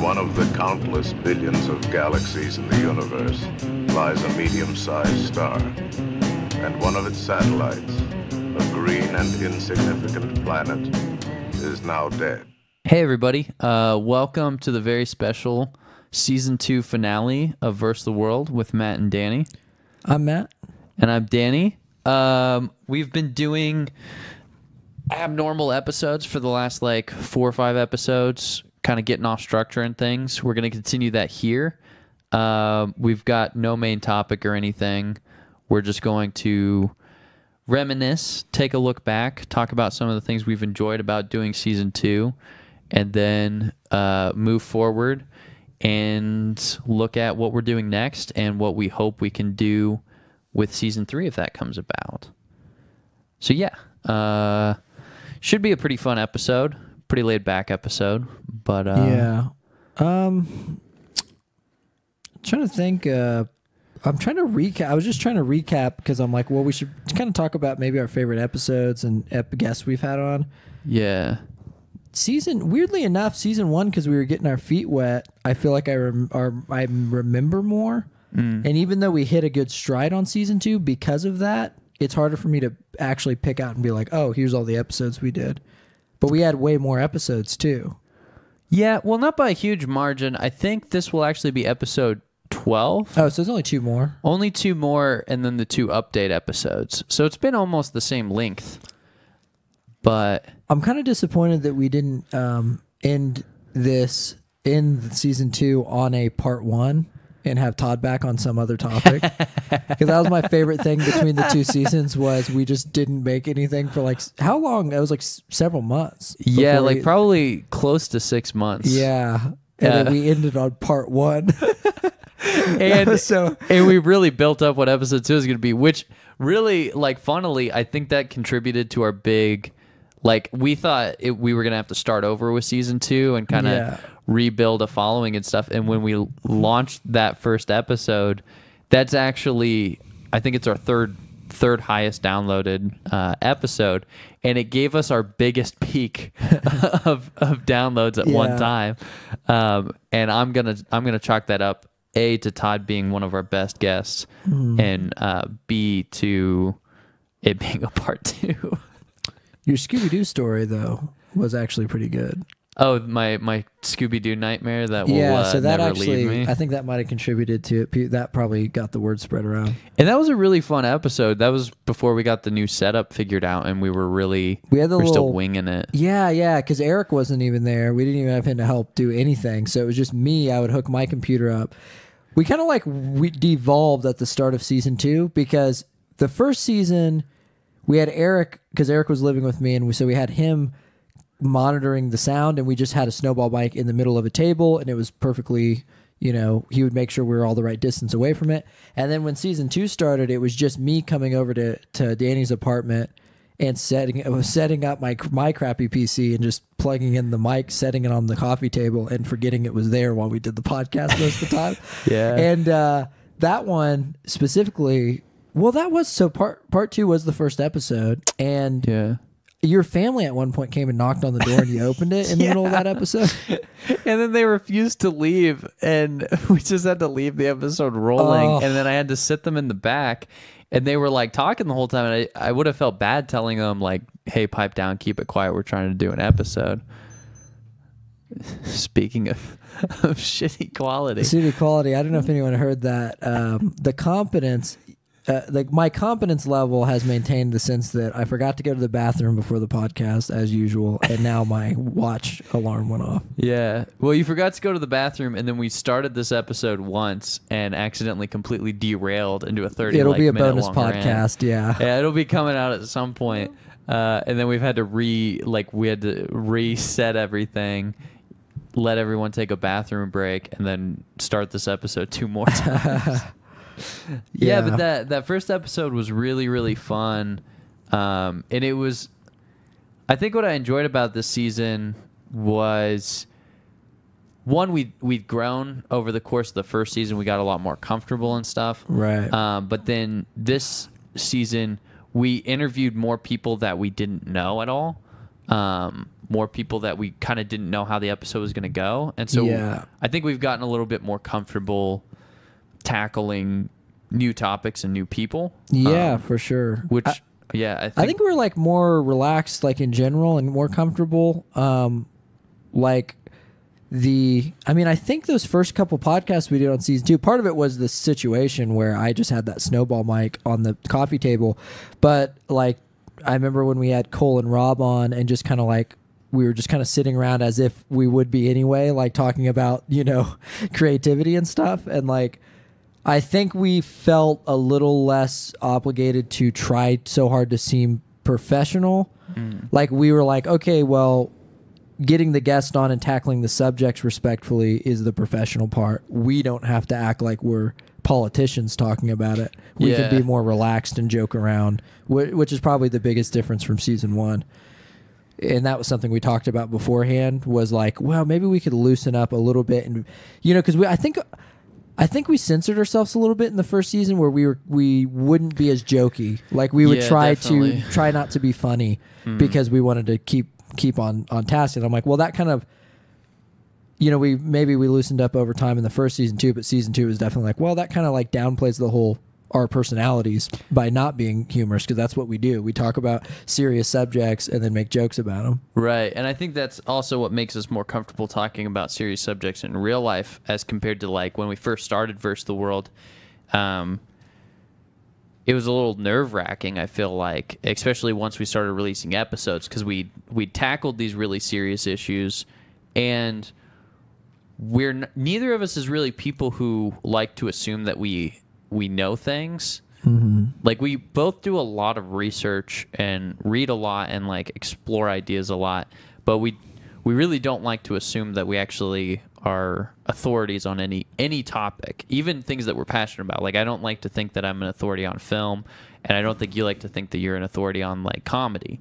one of the countless billions of galaxies in the universe lies a medium-sized star. And one of its satellites, a green and insignificant planet, is now dead. Hey, everybody. Uh, welcome to the very special season two finale of Versus the World with Matt and Danny. I'm Matt. And I'm Danny. Um, we've been doing abnormal episodes for the last like four or five episodes, kind of getting off structure and things. We're going to continue that here. Um, we've got no main topic or anything. We're just going to reminisce, take a look back, talk about some of the things we've enjoyed about doing season two, and then uh, move forward and look at what we're doing next and what we hope we can do with season three if that comes about. So yeah, uh, should be a pretty fun episode, pretty laid back episode. But uh, yeah. Um, trying to think. Uh, I'm trying to recap. I was just trying to recap because I'm like, well, we should kind of talk about maybe our favorite episodes and ep- guests we've had on. yeah, Season weirdly enough, season one because we were getting our feet wet. I feel like I rem- I remember more. Mm. And even though we hit a good stride on season two, because of that, it's harder for me to actually pick out and be like, oh, here's all the episodes we did. But we had way more episodes too. yeah. Well, not by a huge margin. I think this will actually be episode twelve. Oh, so there's only two more. Only two more, and then the two update episodes. So it's been almost the same length. But I'm kind of disappointed that we didn't um, end this in season two on a part one and have Todd back on some other topic. Because that was my favorite thing between the two seasons was we just didn't make anything for like how long? It was like s- several months. yeah, like we- probably close to six months. yeah. And then we ended on part one. and so and we really built up what episode two is going to be, which really, like, funnily, I think that contributed to our big, like, we thought it, we were going to have to start over with season two and kind of Yeah. rebuild a following and stuff. And when we launched that first episode, that's actually, I think it's our third third highest downloaded uh, episode and it gave us our biggest peak of, of downloads at one time um, and i'm gonna i'm gonna chalk that up a to todd being one of our best guests and uh, b to it being a part two your Scooby Doo story though was actually pretty good. oh my my scooby-doo nightmare that will yeah, uh, so that never actually, me I think that might have contributed to it. Pe- That probably got the word spread around. and that was a really fun episode that was before we got the new setup figured out and we were really We had the we're still winging it Yeah, yeah, because Eric wasn't even there. We didn't even have him to help do anything. So it was just me. I would hook my computer up. We kind of like we devolved at the start of season two because the first season we had Eric because Eric was living with me, and we so we had him monitoring the sound, and we just had a snowball mic in the middle of a table, and it was perfectly. You know, he would make sure we were all the right distance away from it. And then when season two started, it was just me coming over to, to Danny's apartment and setting setting up my my crappy PC and just plugging in the mic, setting it on the coffee table, and forgetting it was there while we did the podcast most of the time. Yeah. and uh, that one specifically, well, that was so part part two was the first episode, and yeah your family at one point came and knocked on the door, and you opened it in the middle of that episode. And then they refused to leave, and we just had to leave the episode rolling. Oh. And then I had to sit them in the back, and they were like talking the whole time. And I, I would have felt bad telling them like, "Hey, pipe down, keep it quiet. We're trying to do an episode." Speaking of, of shitty quality, shitty quality. I don't know if anyone heard that. Um, the competence, uh, like my competence level has maintained the sense that I forgot to go to the bathroom before the podcast as usual, and now my watch alarm went off. yeah. Well, you forgot to go to the bathroom, and then we started this episode once and accidentally completely derailed into a thirty. It'll like, be a bonus long rant. podcast. Yeah. Yeah, it'll be coming out at some point. Uh, and then we've had to re like we had to reset everything, let everyone take a bathroom break, and then start this episode two more times. Yeah. But that that first episode was really really fun, um, and it was. I think what I enjoyed about this season was one we we'd grown over the course of the first season. We got a lot more comfortable and stuff. Right. Um, but then this season, we interviewed more people that we didn't know at all, um, more people that we kind of didn't know how the episode was going to go, and so Yeah. I think we've gotten a little bit more comfortable tackling new topics and new people. Yeah, um, for sure. which I, yeah, I think, I think we're like more relaxed, like in general, and more comfortable. Um, like the, I mean, I think those first couple podcasts we did on season two, part of it was the situation where I just had that snowball mic on the coffee table, but like I remember when we had Cole and Rob on, and just kind of like we were just kind of sitting around as if we would be anyway, like talking about you know creativity and stuff, and like. I think we felt a little less obligated to try so hard to seem professional. Mm. Like we were like, okay, well, getting the guest on and tackling the subjects respectfully is the professional part. We don't have to act like we're politicians talking about it. We Yeah. can be more relaxed and joke around, which is probably the biggest difference from season one. And that was something we talked about beforehand. Was like, well, maybe we could loosen up a little bit, and you know, because we, I think, I think we censored ourselves a little bit in the first season where we were we wouldn't be as jokey. Like we would Yeah, try definitely. to try not to be funny hmm. because we wanted to keep keep on on task. And I'm like, well, that kind of, you know, we maybe we loosened up over time in the first season too, but season two was definitely like, well, that kind of like downplays the whole our personalities by not being humorous because that's what we do. We talk about serious subjects and then make jokes about them. Right. And I think that's also what makes us more comfortable talking about serious subjects in real life as compared to like when we first started Versus the World. Um, it was a little nerve wracking, I feel like, especially once we started releasing episodes because we we tackled these really serious issues and we're neither of us is really people who like to assume that we we know things. Like we both do a lot of research and read a lot and like explore ideas a lot, but we we really don't like to assume that we actually are authorities on any any topic, even things that we're passionate about. Like I don't like to think that I'm an authority on film, and I don't think you like to think that you're an authority on like comedy.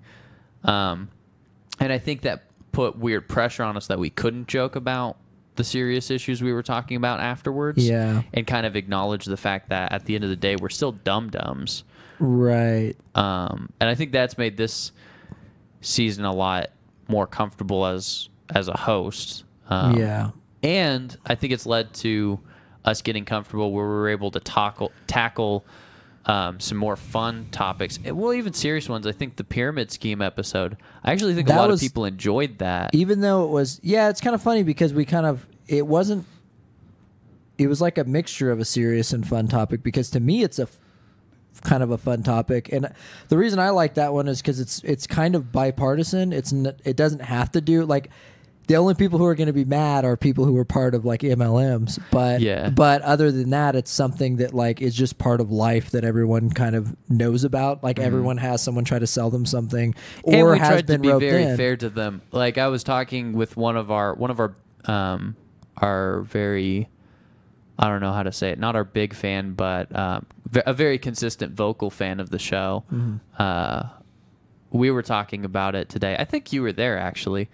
Um, and I think that put weird pressure on us that we couldn't joke about the serious issues we were talking about afterwards. Yeah. And kind of acknowledge the fact that at the end of the day, we're still dum dums. Right. Um, and I think that's made this season a lot more comfortable as as a host. Um, yeah. and I think it's led to us getting comfortable where we were able to tackle tackle um, some more fun topics. Well, even serious ones. I think the pyramid scheme episode. I actually think That a lot was- of people enjoyed that. even though it was yeah it's kind of funny because we kind of it wasn't it was like a mixture of a serious and fun topic because to me it's a kind of a fun topic and the reason i like that one is because it's it's kind of bipartisan it's n- it doesn't have to do like the only people who are going to be mad are people who are part of like MLMs, but Yeah. but other than that, it's something that like is just part of life that everyone kind of knows about. Like everyone has someone try to sell them something, Mm-hmm. and or we has tried been to be very in. fair to them. Like I was talking with one of our one of our um our very I don't know how to say it. Not our big fan, but um, a very consistent vocal fan of the show. Mm-hmm. Uh, we were talking about it today. I think you were there actually,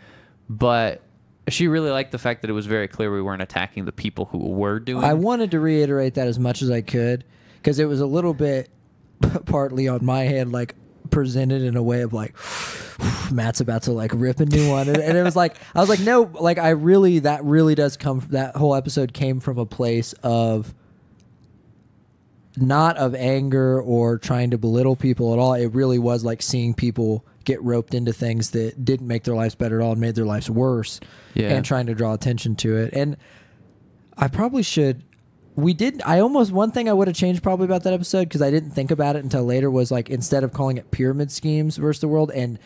but she really liked the fact that it was very clear we weren't attacking the people who were doing. I wanted to reiterate that as much as I could because it was a little bit partly on my hand, like presented in a way of like Matt's about to like rip a new one, and, and it was like I was like, no, like I really that really does come. That whole episode came from a place of not of anger or trying to belittle people at all. It really was like seeing people get roped into things that didn't make their lives better at all and made their lives worse. Yeah. And trying to draw attention to it. And I probably should. We did. I almost one thing I would have changed probably about that episode because I didn't think about it until later was like instead of calling it pyramid schemes versus the world and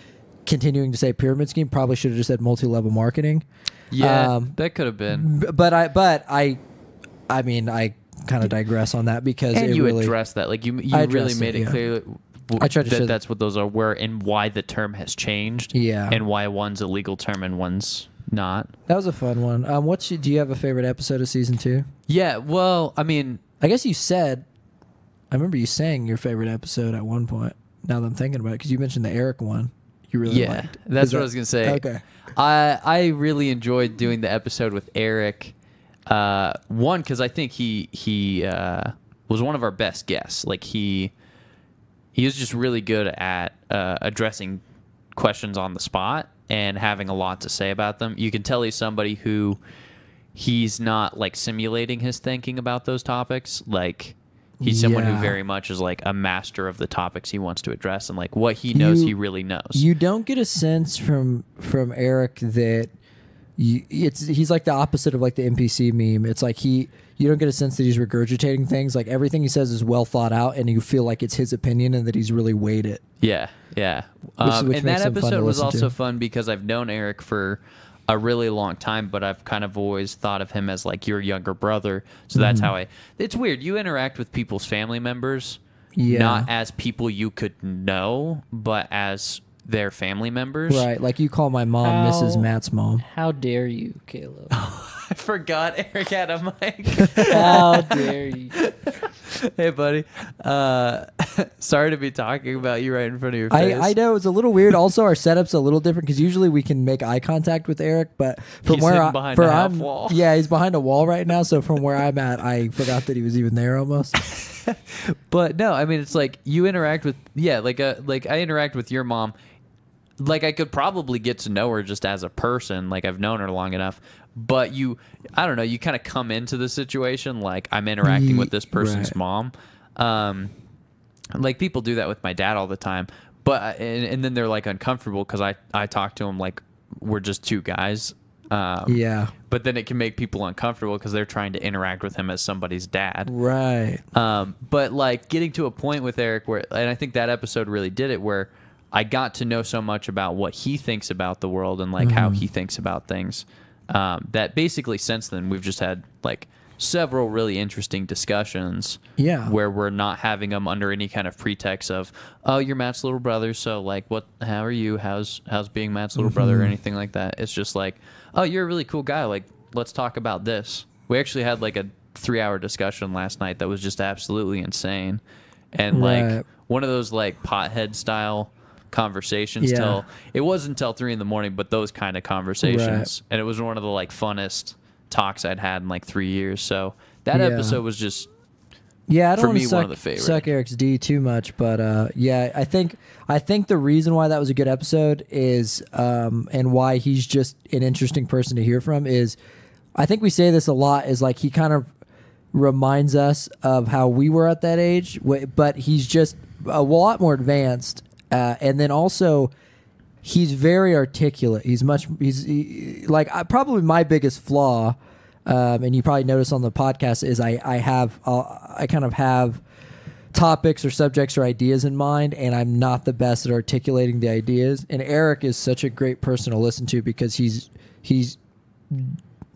continuing to say pyramid scheme, probably should have just said multi level marketing. yeah, Um, that could have been. But I, but I, I mean, I kind of digress on that because And you really, addressed that, like you, you really made it, it yeah. clear I tried to that that's what those are, where and why the term has changed. Yeah. and why one's a legal term and one's not. that was a fun one. Um, what's your, do you have a favorite episode of season two? Yeah, well, I mean, I guess you said. I remember you saying your favorite episode at one point. Now that I'm thinking about it, because you mentioned the Eric one, you really yeah, liked. that's Is what that- I was gonna say. Okay. I I really enjoyed doing the episode with Eric. Uh, one because I think he he uh, was one of our best guests. Like he he was just really good at uh, addressing questions on the spot and having a lot to say about them. You can tell he's somebody who he's not like simulating his thinking about those topics. Like he's someone who very much is like a master of the topics he wants to address and like what he knows You- he really knows. You don't get a sense from from Eric that you, it's he's like the opposite of like the NPC meme. It's like he you don't get a sense that he's regurgitating things. Like everything he says is well thought out, and you feel like it's his opinion and that he's really weighed it. Yeah, yeah. Um, which and makes that him fun to episode was also to. fun because I've known Eric for a really long time, but I've kind of always thought of him as like your younger brother. So that's Mm-hmm. how I. It's weird. You interact with people's family members, Yeah. not as people you could know, but as their family members. Right, like you call my mom How- Mrs. Matt's mom. How dare you, Caleb? I forgot Eric had a mic. How dare you? hey, buddy. Uh, sorry to be talking about you right in front of your I, face. I know it's a little weird. Also, our setup's a little different because usually we can make eye contact with Eric, but from He's where I, behind for a half I'm- wall. yeah, he's behind a wall right now. So from where I'm at, I forgot that he was even there almost. But no, I mean it's like you interact with yeah, like a like I interact with your mom. Like I could probably get to know her just as a person, like I've known her long enough. But you I don't know, you kind of come into the situation like I'm interacting with this person's Right. mom. Um like people do that with my dad all the time. But and, and then they're like uncomfortable cuz I I talk to him like we're just two guys. Um yeah, but then it can make people uncomfortable because they're trying to interact with him as somebody's dad. right. Um, but like getting to a point with Eric where, and I think that episode really did it, where I got to know so much about what he thinks about the world and like how he thinks about things. Um, that basically since then we've just had like several really interesting discussions. Yeah. Where we're not having them under any kind of pretext of, oh, you're Matt's little brother, so like, what? How are you? How's how's being Matt's little brother or anything like that? It's just like, oh, you're a really cool guy. Like, let's talk about this. We actually had like a three hour discussion last night that was just absolutely insane, and like one of those like pothead style conversations Yeah. till it wasn't until three in the morning, but those kind of conversations, and it was one of the like funnest talks I'd had in like three years. So that Yeah. episode was just Yeah, I don't me, suck, of the favorite. suck Eric's D too much, but uh, yeah, I think I think the reason why that was a good episode is, um, and why he's just an interesting person to hear from is, I think we say this a lot is like he kind of reminds us of how we were at that age, but he's just a lot more advanced, uh, and then also he's very articulate. He's much he's he, like I, probably my biggest flaw, um, and you probably notice on the podcast is I I have uh, I kind of have topics or subjects or ideas in mind, and I'm not the best at articulating the ideas. And Eric is such a great person to listen to because he's he's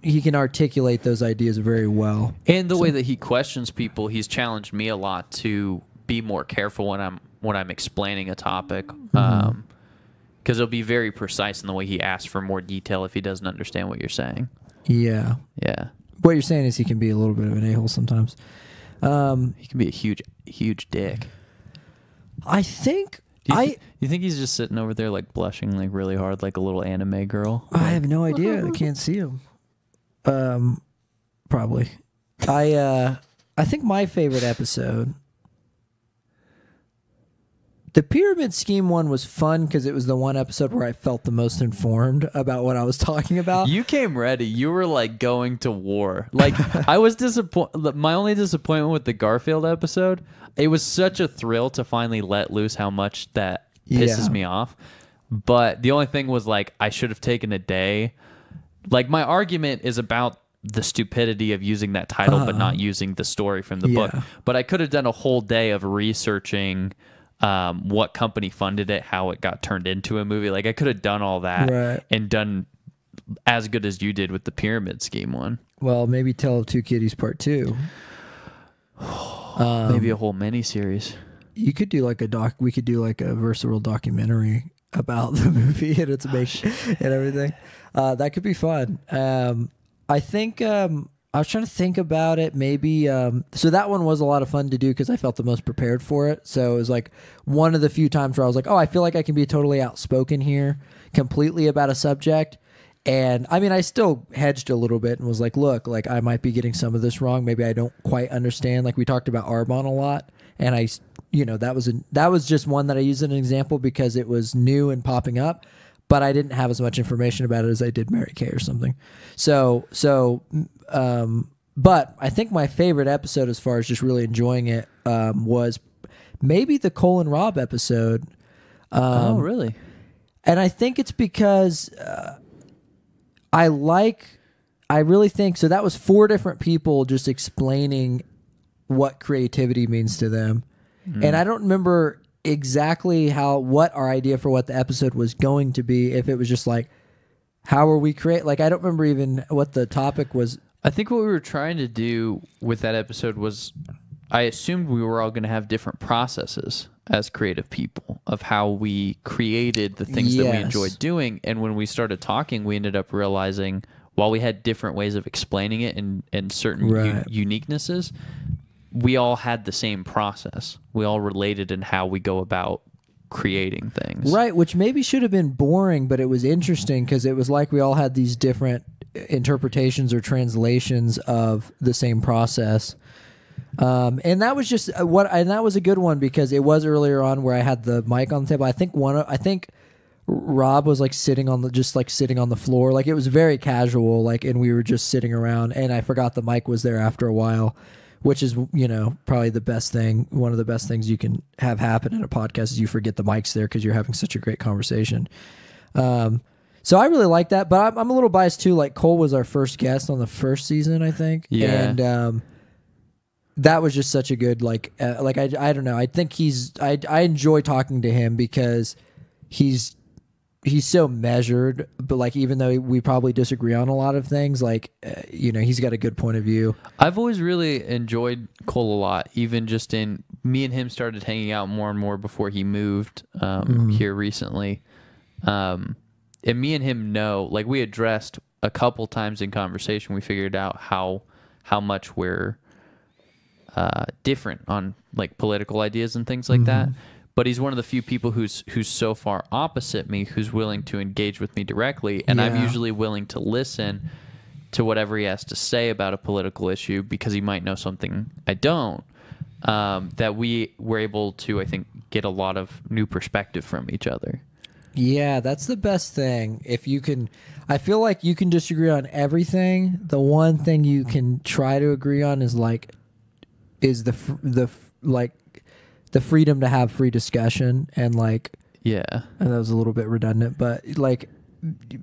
he can articulate those ideas very well. And the way that he questions people, he's challenged me a lot to be more careful when I'm when I'm explaining a topic, Mm-hmm. um, because he'll be very precise in the way he asks for more detail if he doesn't understand what you're saying. Yeah. Yeah, What you're saying is he can be a little bit of an a hole sometimes. Um, he can be a huge, huge dick. I think Do you, I thi- you think he's just sitting over there like blushing like really hard, like a little anime girl? I have no idea. I can't see him. Um, probably. I uh, I think my favorite episode. The pyramid scheme one was fun because it was the one episode where I felt the most informed about what I was talking about. You came ready. You were like going to war. Like I was disappointed. My only disappointment with the Garfield episode, it was such a thrill to finally let loose how much that pisses Yeah. me off. But the only thing was like I should have taken a day. Like my argument is about the stupidity of using that title but not using the story from the book. Uh-huh. But I could have done a whole day of researching um, what company funded it, how it got turned into a movie. Like I could have done all that Right. and done as good as you did with the pyramid scheme one. well, maybe Tale of Two Kitties Part Two. Um, Maybe a whole mini series. You could do like a doc. We could do like a versatile documentary about the movie and its make and everything. Uh, that could be fun. Um, I think um, I was trying to think about it. Maybe um, so that one was a lot of fun to do because I felt the most prepared for it. So it was like one of the few times where I was like, oh, I feel like I can be totally outspoken here, completely about a subject. And I mean, I still hedged a little bit and was like, look, like I might be getting some of this wrong. Maybe I don't quite understand. Like we talked about Arbonne a lot, and I, you know, that was a, that was just one that I used as an example because it was new and popping up. But I didn't have as much information about it as I did Mary Kay or something. So so um, but I think my favorite episode, as far as just really enjoying it, um, was maybe the Cole and Rob episode. oh, really? and I think it's because uh, I like. I really think so. That was four different people just explaining what creativity means to them, and I don't remember exactly how what our idea for what the episode was going to be. If it was just like, how are we create? Like I don't remember even what the topic was. I think what we were trying to do with that episode was I assumed we were all going to have different processes as creative people of how we created the things that we enjoyed doing. And when we started talking, we ended up realizing while we had different ways of explaining it and, and certain u- uniquenesses, we all had the same process. We all related in how we go about creating things. Right, which maybe should have been boring, but it was interesting because it was like we all had these different interpretations or translations of the same process. Um, and that was just uh, what, and that was a good one because it was earlier on where I had the mic on the table. I think one, I think Rob was like sitting on the, just like sitting on the floor, like it was very casual, like, and we were just sitting around. And I forgot the mic was there after a while, which is you know probably the best thing. One of the best things you can have happen in a podcast is you forget the mic's there because you're having such a great conversation. Um, so I really like that, but I'm, I'm a little biased too. Like Cole was our first guest on the first season, I think. Yeah. and um, that was just such a good like uh, like I, I don't know. I think he's I I enjoy talking to him because he's he's so measured, but like even though we probably disagree on a lot of things, like uh, you know he's got a good point of view. I've always really enjoyed Cole a lot, even just in me and him started hanging out more and more before he moved um, here recently. Um, and me and him know, like we addressed a couple times in conversation, we figured out how how much we're uh, different on like political ideas and things like that. But he's one of the few people who's who's so far opposite me, who's willing to engage with me directly, and I'm usually willing to listen to whatever he has to say about a political issue because he might know something I don't. Um, that we were able to, I think, get a lot of new perspective from each other. Yeah, that's the best thing. If you can, I feel like you can disagree on everything. The one thing you can try to agree on is like, is the the like, the freedom to have free discussion and like, Yeah, and that was a little bit redundant, but like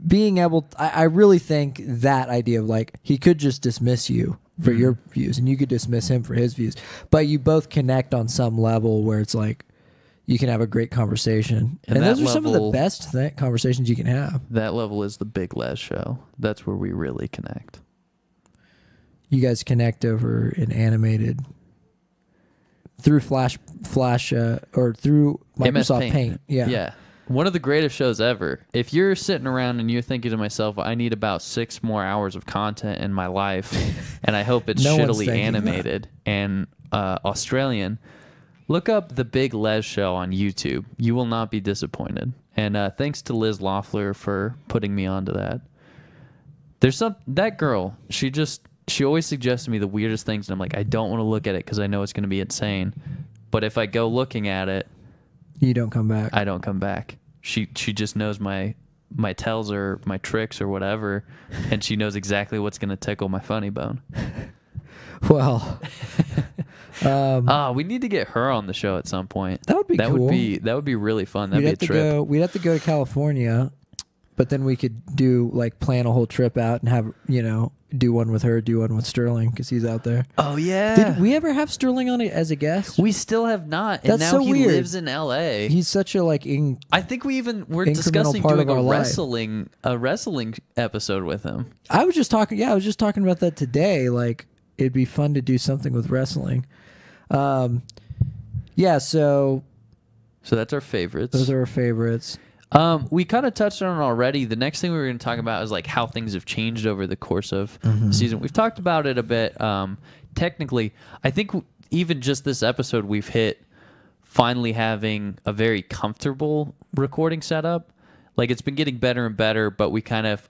being able, I, I really think that idea of like he could just dismiss you for mm-hmm. your views and you could dismiss him for his views, but you both connect on some level where it's like you can have a great conversation, And and, those are some of the best th- conversations you can have. that level is the Big Lez show. That's where we really connect. You guys connect over an animated through Flash, Flash, uh, or through MS Microsoft Paint. Yeah, Yeah. One of the greatest shows ever. If you're sitting around and you're thinking to myself, I need about six more hours of content in my life, and I hope it's No shittily thinking that. animated and uh, Australian, look up the Big Lez Show on YouTube. You will not be disappointed. And uh, thanks to Liz Loeffler for putting me onto that. There's some that girl. She just she always suggests to me the weirdest things, and I'm like, I don't want to look at it because I know it's going to be insane. But if I go looking at it, You don't come back. I don't come back. She she just knows my my tells or my tricks or whatever, and she knows exactly what's gonna tickle my funny bone. well, um, Ah, we need to get her on the show at some point. That would be that cool. would be that would be really fun. That'd we'd be a to trip. go. We'd have to go to California, but then we could do like plan a whole trip out and have you know do one with her, do one with Sterling because he's out there. Oh yeah. Did we ever have Sterling on it as a guest? We still have not, and That's now so he weird. lives in L.A. He's such a like in. I think we even were discussing doing a life. wrestling a wrestling episode with him. I was just talking. Yeah, I was just talking about that today. Like it'd be fun to do something with wrestling. Um, yeah. So So that's our favorites. those are our favorites. Um, we kind of touched on it already. The next thing we were going to talk about is like how things have changed over the course of the season. We've talked about it a bit. Um, technically, I think even just this episode, we've hit finally having a very comfortable recording setup. Like it's been getting better and better, but we kind of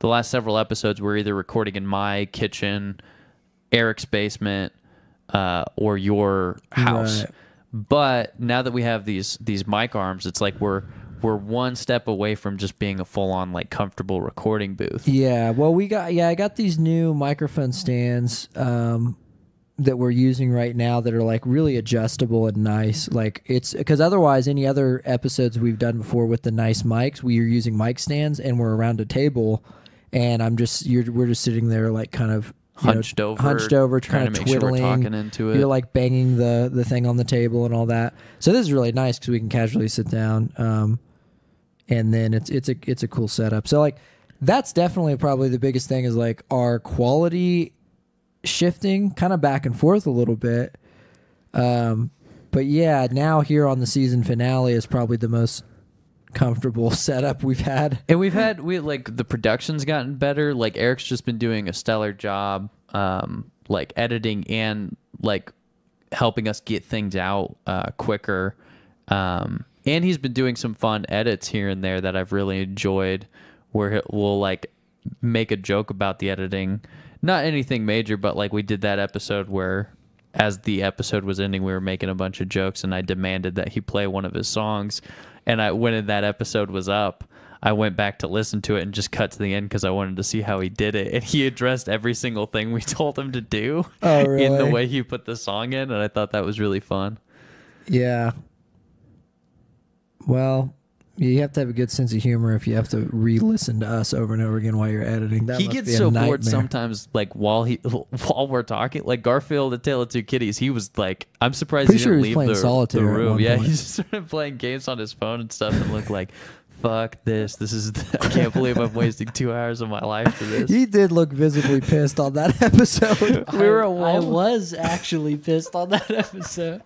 the last several episodes we're either recording in my kitchen, Eric's basement, uh, or your house. Right. But now that we have these these mic arms, it's like we're we're one step away from just being a full on like comfortable recording booth. Yeah, well, we got yeah, I got these new microphone stands um, that we're using right now that are like really adjustable and nice. Like it's because otherwise, any other episodes we've done before with the nice mics, we are using mic stands and we're around a table, and I'm just you're we're just sitting there like kind of you know, Hunched over, hunched over, trying kind to of make sure we're twiddling. talking into it. You're like banging the the thing on the table and all that. So this is really nice because we can casually sit down. Um, and then it's it's a it's a cool setup. So like that's definitely probably the biggest thing is like our quality shifting kind of back and forth a little bit. Um, but yeah, now here on the season finale is probably the most comfortable setup we've had. And we've had we like the production's gotten better. Like Eric's just been doing a stellar job, um, like editing and like helping us get things out uh, quicker. Um, and he's been doing some fun edits here and there that I've really enjoyed, where it will like make a joke about the editing, not anything major, but like we did that episode where. As the episode was ending, we were making a bunch of jokes, and I demanded that he play one of his songs. And I, when that episode was up, I went back to listen to it and just cut to the end because I wanted to see how he did it. And he addressed every single thing we told him to do Oh, in the way he put the song in. And I thought that was really fun. Yeah. Well, you have to have a good sense of humor if you have to re-listen to us over and over again while you're editing. That he gets be a so bored sometimes, like while he while we're talking. Like Garfield, the Tale of Two Kitties, he was like, I'm surprised Pretty he sure didn't was leave playing the, the room. Yeah, point. he just started playing games on his phone and stuff, and looked like, fuck this. This is I can't believe I'm wasting two hours of my life for this. He did look visibly pissed on that episode. we were at I, I Walmart. was actually pissed on that episode.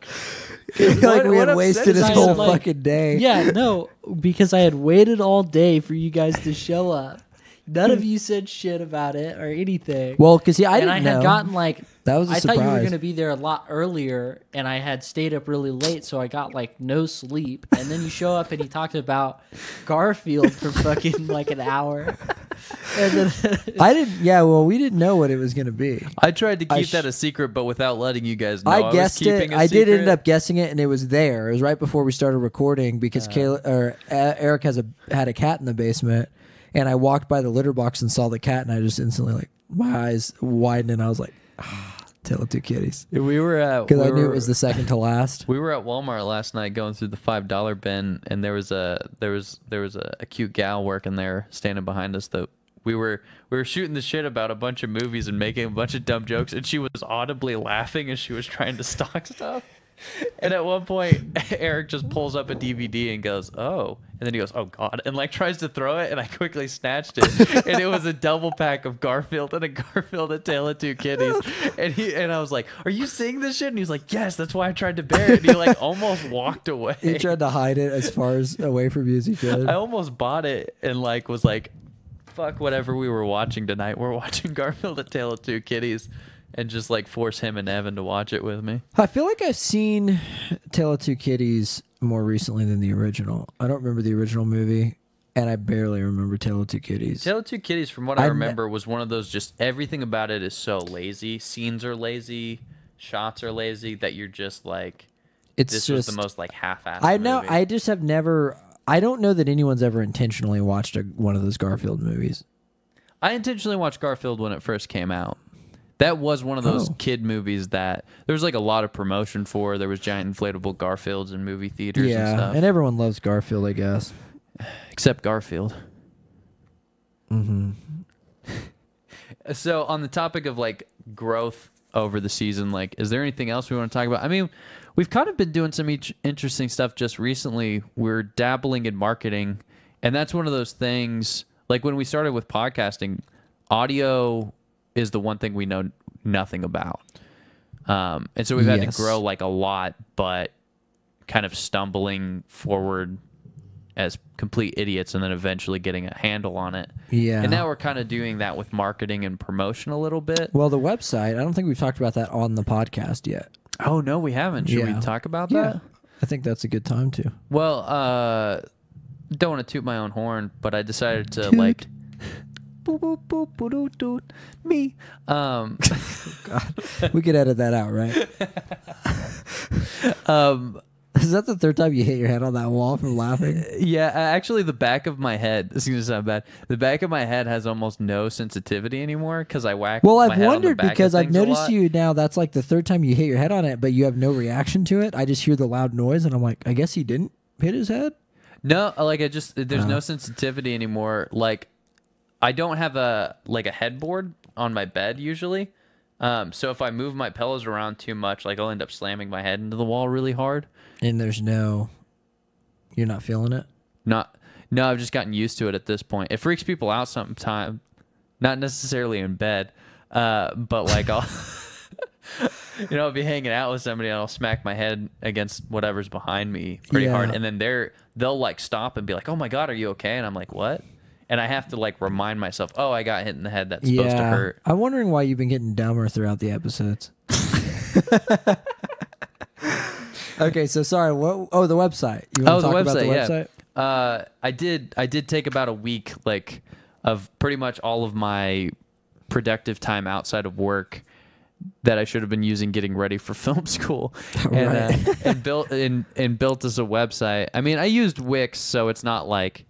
like What- we what had wasted upset his is I whole like- fucking day. Yeah, no, because I had waited all day for you guys to show up. None of you said shit about it or anything. Well, because yeah, I and didn't I had know. gotten like That was a I thought you were going to be there a lot earlier, and I had stayed up really late, so I got like no sleep. And then you show up, and he talked about Garfield for fucking like an hour. And then I didn't. Yeah, well, we didn't know what it was going to be. I tried to keep sh- that a secret, but without letting you guys know. I was guessed it. keeping a I did end up guessing it, and it was there. It was right before we started recording Uh. because Kayla or uh, Eric has a had a cat in the basement, and I walked by the litter box and saw the cat, and I just instantly like my eyes widened, and I was like, ah, "Tell it two kitties," We were at because we I knew it was the second to last. We were at Walmart last night going through the five dollar bin, and there was a there was there was a, a cute gal working there, standing behind us. That we were we were shooting the shit about a bunch of movies and making a bunch of dumb jokes, and she was audibly laughing as she was trying to stock stuff. And at one point, Eric just pulls up a DVD and goes, "Oh," and then he goes, "Oh God," and like tries to throw it, and I quickly snatched it, and it was a double pack of Garfield and a Garfield and Tale of Two Kitties, and he and I was like, "Are you seeing this shit?" And he was like, "Yes, that's why I tried to bear it." And he like almost walked away. He tried to hide it as far as away from you as he could. I almost bought it and like was like, "Fuck whatever we were watching tonight. We're watching Garfield and Tale of Two Kitties." And just like force him and Evan to watch it with me. I feel like I've seen Tale of Two Kitties more recently than the original. I don't remember the original movie, and I barely remember Tale of Two Kitties. Tale of Two Kitties, from what I I remember, was one of those just everything about it is so lazy. Scenes are lazy, shots are lazy that you're just like, It's this just was the most like half-assed. I know. movie. I just have never. I don't know that anyone's ever intentionally watched a, one of those Garfield movies. I intentionally watched Garfield when it first came out. That was one of those Oh. kid movies that there was like a lot of promotion for. There was giant inflatable Garfields in movie theaters and yeah, stuff. and everyone loves Garfield, I guess. except Garfield. Mm-hmm. so, on the topic of like growth over the season, like, is there anything else we want to talk about? I mean, we've kind of been doing some each interesting stuff just recently. We're dabbling in marketing, and that's one of those things. Like when we started with podcasting, audio is the one thing we know nothing about. Um, and so we've had Yes. to grow like a lot, but kind of stumbling forward as complete idiots and then eventually getting a handle on it. Yeah. And now we're kind of doing that with marketing and promotion a little bit. Well, the website. I don't think we've talked about that on the podcast yet. Oh no, we haven't. Should Yeah. we talk about Yeah, that? I think that's a good time to. Well, uh don't want to toot my own horn, but I decided to Toot. like boop, boop, boop, boop, doot, doot, me. Um we could edit that out, right? um Is that the third time you hit your head on that wall from laughing? Yeah, actually, the back of my head. This is gonna sound bad. The back of my head has almost no sensitivity anymore because I whack. Well, I've head on the wondered because I've noticed you now. That's like the third time you hit your head on it, but you have no reaction to it. I just hear the loud noise, and I'm like, I guess he didn't hit his head. No, like I just there's Uh. no sensitivity anymore. Like I don't have a like a headboard on my bed usually. Um, so if I move my pillows around too much, like I'll end up slamming my head into the wall really hard. And there's no, you're not feeling it. Not no, I've just gotten used to it at this point. It freaks people out sometimes. Not necessarily in bed, uh, but like I'll you know, I'll be hanging out with somebody and I'll smack my head against whatever's behind me pretty hard. And then they're they'll like stop and be like, Oh my god, are you okay? And I'm like, What? And I have to like remind myself, Oh, I got hit in the head, that's supposed to hurt. I'm wondering why you've been getting dumber throughout the episodes. okay, so sorry. What? Oh, the website. You Oh, want to the talk website, about the yeah. website? Uh, I did. I did take about a week, like, of pretty much all of my productive time outside of work that I should have been using getting ready for film school, and Right. uh, and built and and built as a website. I mean, I used Wix, so it's not like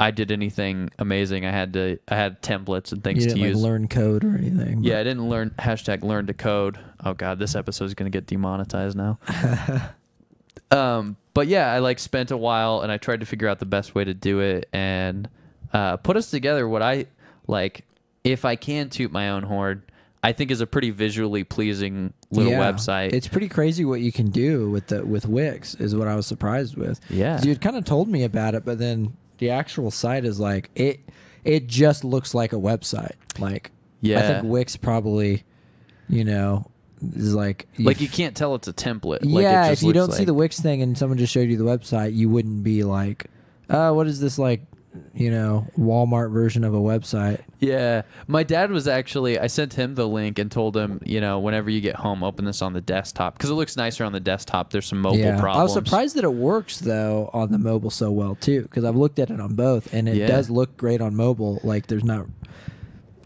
I did anything amazing. I had to. I had templates and things You to didn't like use. learn code or anything. Yeah, I didn't learn hashtag learn to code. Oh god, this episode is gonna get demonetized now. um, but yeah, I like spent a while and I tried to figure out the best way to do it and uh, put us together. What I like, if I can toot my own horn, I think is a pretty visually pleasing little Yeah. website. It's pretty crazy what you can do with the with Wix. Is what I was surprised with. Yeah, you had kind of told me about it, but then the actual site is like it. It just looks like a website. Like yeah. I think Wix probably, you know, is like like you can't tell it's a template. Like, it yeah, just if you don't see the Wix thing and someone just showed you the website, you wouldn't be like, uh, what is this like, you know, Walmart version of a website? Yeah. My dad was actually, I sent him the link and told him, you know, whenever you get home, open this on the desktop because it looks nicer on the desktop. There's some mobile yeah, problems. I was surprised that it works though on the mobile so well too, because I've looked at it on both and it Yeah. does look great on mobile. Like there's not,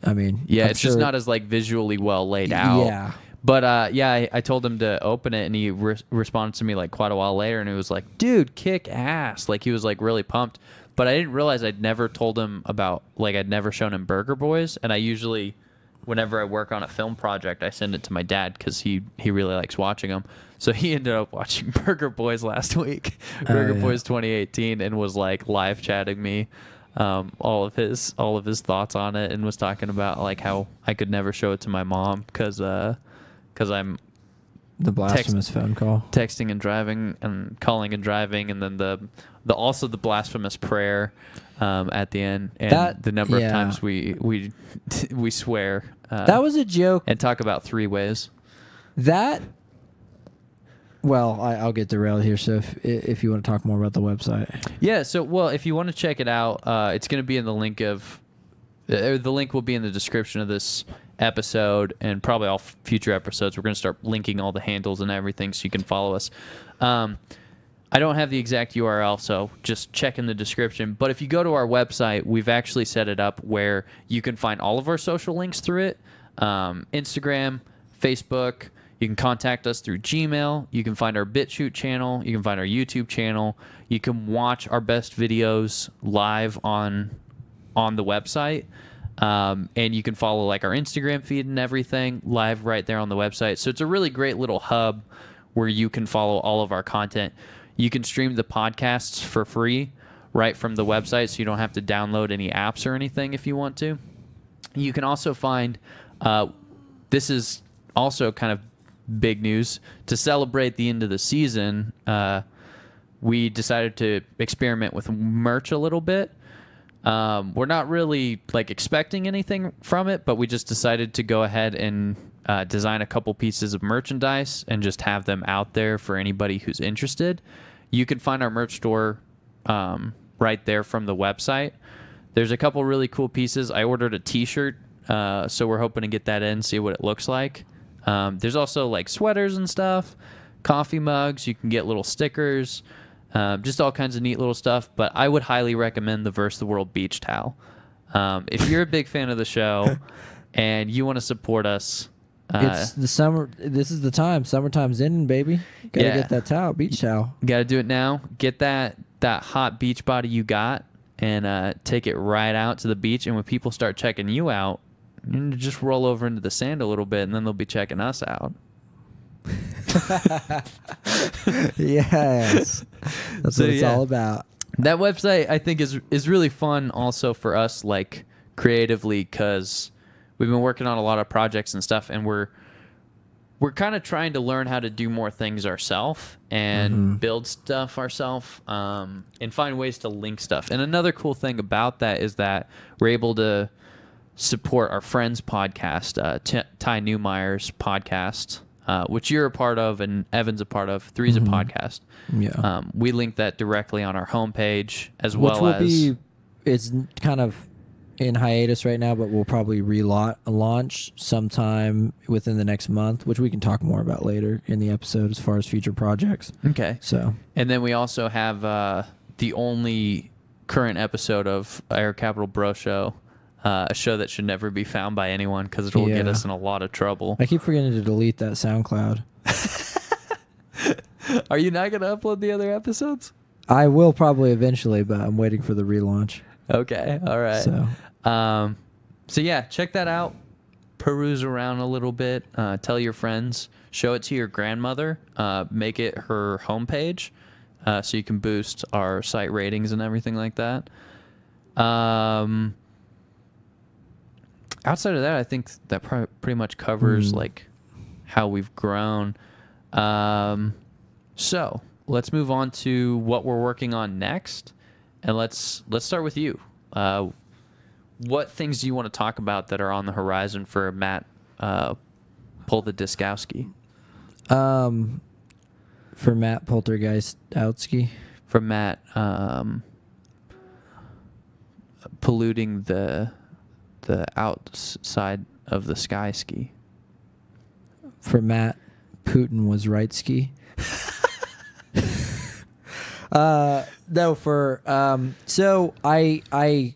I mean, Yeah, I'm it's just not as like visually well laid out. Yeah. But uh, yeah, I, I told him to open it, and he re- responded to me like quite a while later, and he was like, "Dude, kick ass!" Like he was like really pumped. But I didn't realize I'd never told him about like I'd never shown him Burger Boys, and I usually, whenever I work on a film project, I send it to my dad because he he really likes watching them. So he ended up watching Burger Boys last week, Burger Oh, yeah. Boys 2018, and was like live chatting me um, all of his all of his thoughts on it, and was talking about like how I could never show it to my mom because because I'm the blasphemous phone call. texting and driving and calling and driving, and then the the also the blasphemous prayer um, at the end, and That- the number yeah. of times we we we swear. Uh, That was a joke. and talk about three ways. That. Well, I, I'll get derailed here. So if if you want to talk more about the website, Yeah. So, well, if you want to check it out, uh, it's going to be in the link of uh, the link will be in the description of this episode and probably all future episodes. We're going to start linking all the handles and everything so you can follow us. Um, I don't have the exact URL, so just check in the description. But if you go to our website, we've actually set it up where you can find all of our social links through it um, Instagram, Facebook. You can contact us through Gmail. You can find our BitChute channel. You can find our YouTube channel. You can watch our best videos live on on the website. Um, and you can follow like our Instagram feed and everything live right there on the website. So it's a really great little hub where you can follow all of our content. You can stream the podcasts for free right from the website, so you don't have to download any apps or anything if you want to. You can also find uh, this is also kind of big news to celebrate the end of the season. Uh, we decided to experiment with merch a little bit. Um, we're not really like expecting anything from it, but we just decided to go ahead and uh, design a couple pieces of merchandise and just have them out there for anybody who's interested. You can find our merch store um, right there from the website. There's a couple really cool pieces. I ordered a T-shirt, uh, so we're hoping to get that in, see what it looks like. Um, there's also like sweaters and stuff, coffee mugs. You can get little stickers, um, just all kinds of neat little stuff. But I would highly recommend the Versus the World beach towel. Um, if you're a big fan of the show and you want to support us, Uh, it's the summer. This is the time. Summertime's in, baby. Gotta Yeah. get that towel, beach towel. got to do it now. Get that that hot beach body you got, and uh, take it right out to the beach. And when people start checking you out, you just roll over into the sand a little bit, and then they'll be checking us out. yes, that's So, what it's yeah. all about. That website I think is is really fun also for us like creatively cuz we've been working on a lot of projects and stuff and we're we're kind of trying to learn how to do more things ourselves and build stuff ourselves um, and find ways to link stuff. And another cool thing about that is that we're able to support our friend's podcast, uh, T- Ty Newmeyer's podcast, uh, which you're a part of and Evan's a part of. Three's a podcast. Yeah. Um, we link that directly on our homepage as Which well will as be it's kind of in hiatus right now, but we'll probably relaunch launch sometime within the next month, which we can talk more about later in the episode as far as future projects. okay. So And then we also have uh, the only current episode of Air Capital Bro Show, uh, a show that should never be found by anyone because it will get us in a lot of trouble. I keep forgetting to delete that SoundCloud. Are you not going to upload the other episodes? I will probably eventually, but I'm waiting for the relaunch. Okay. All right. So Um, so yeah, check that out. Peruse around a little bit. Uh, tell your friends. Show it to your grandmother. Uh, make it her homepage, uh, so you can boost our site ratings and everything like that. Um, outside of that, I think that pr- pretty much covers Hmm. like how we've grown. Um, so let's move on to what we're working on next, and let's let's start with you. Uh, what things do you want to talk about that are on the horizon for Matt uh, Pull the Diskowski? um for Matt Poltergeist Outsky. For Matt um, polluting the the outside of the sky ski. for Matt, Putin was right ski. uh, no, for um, so I I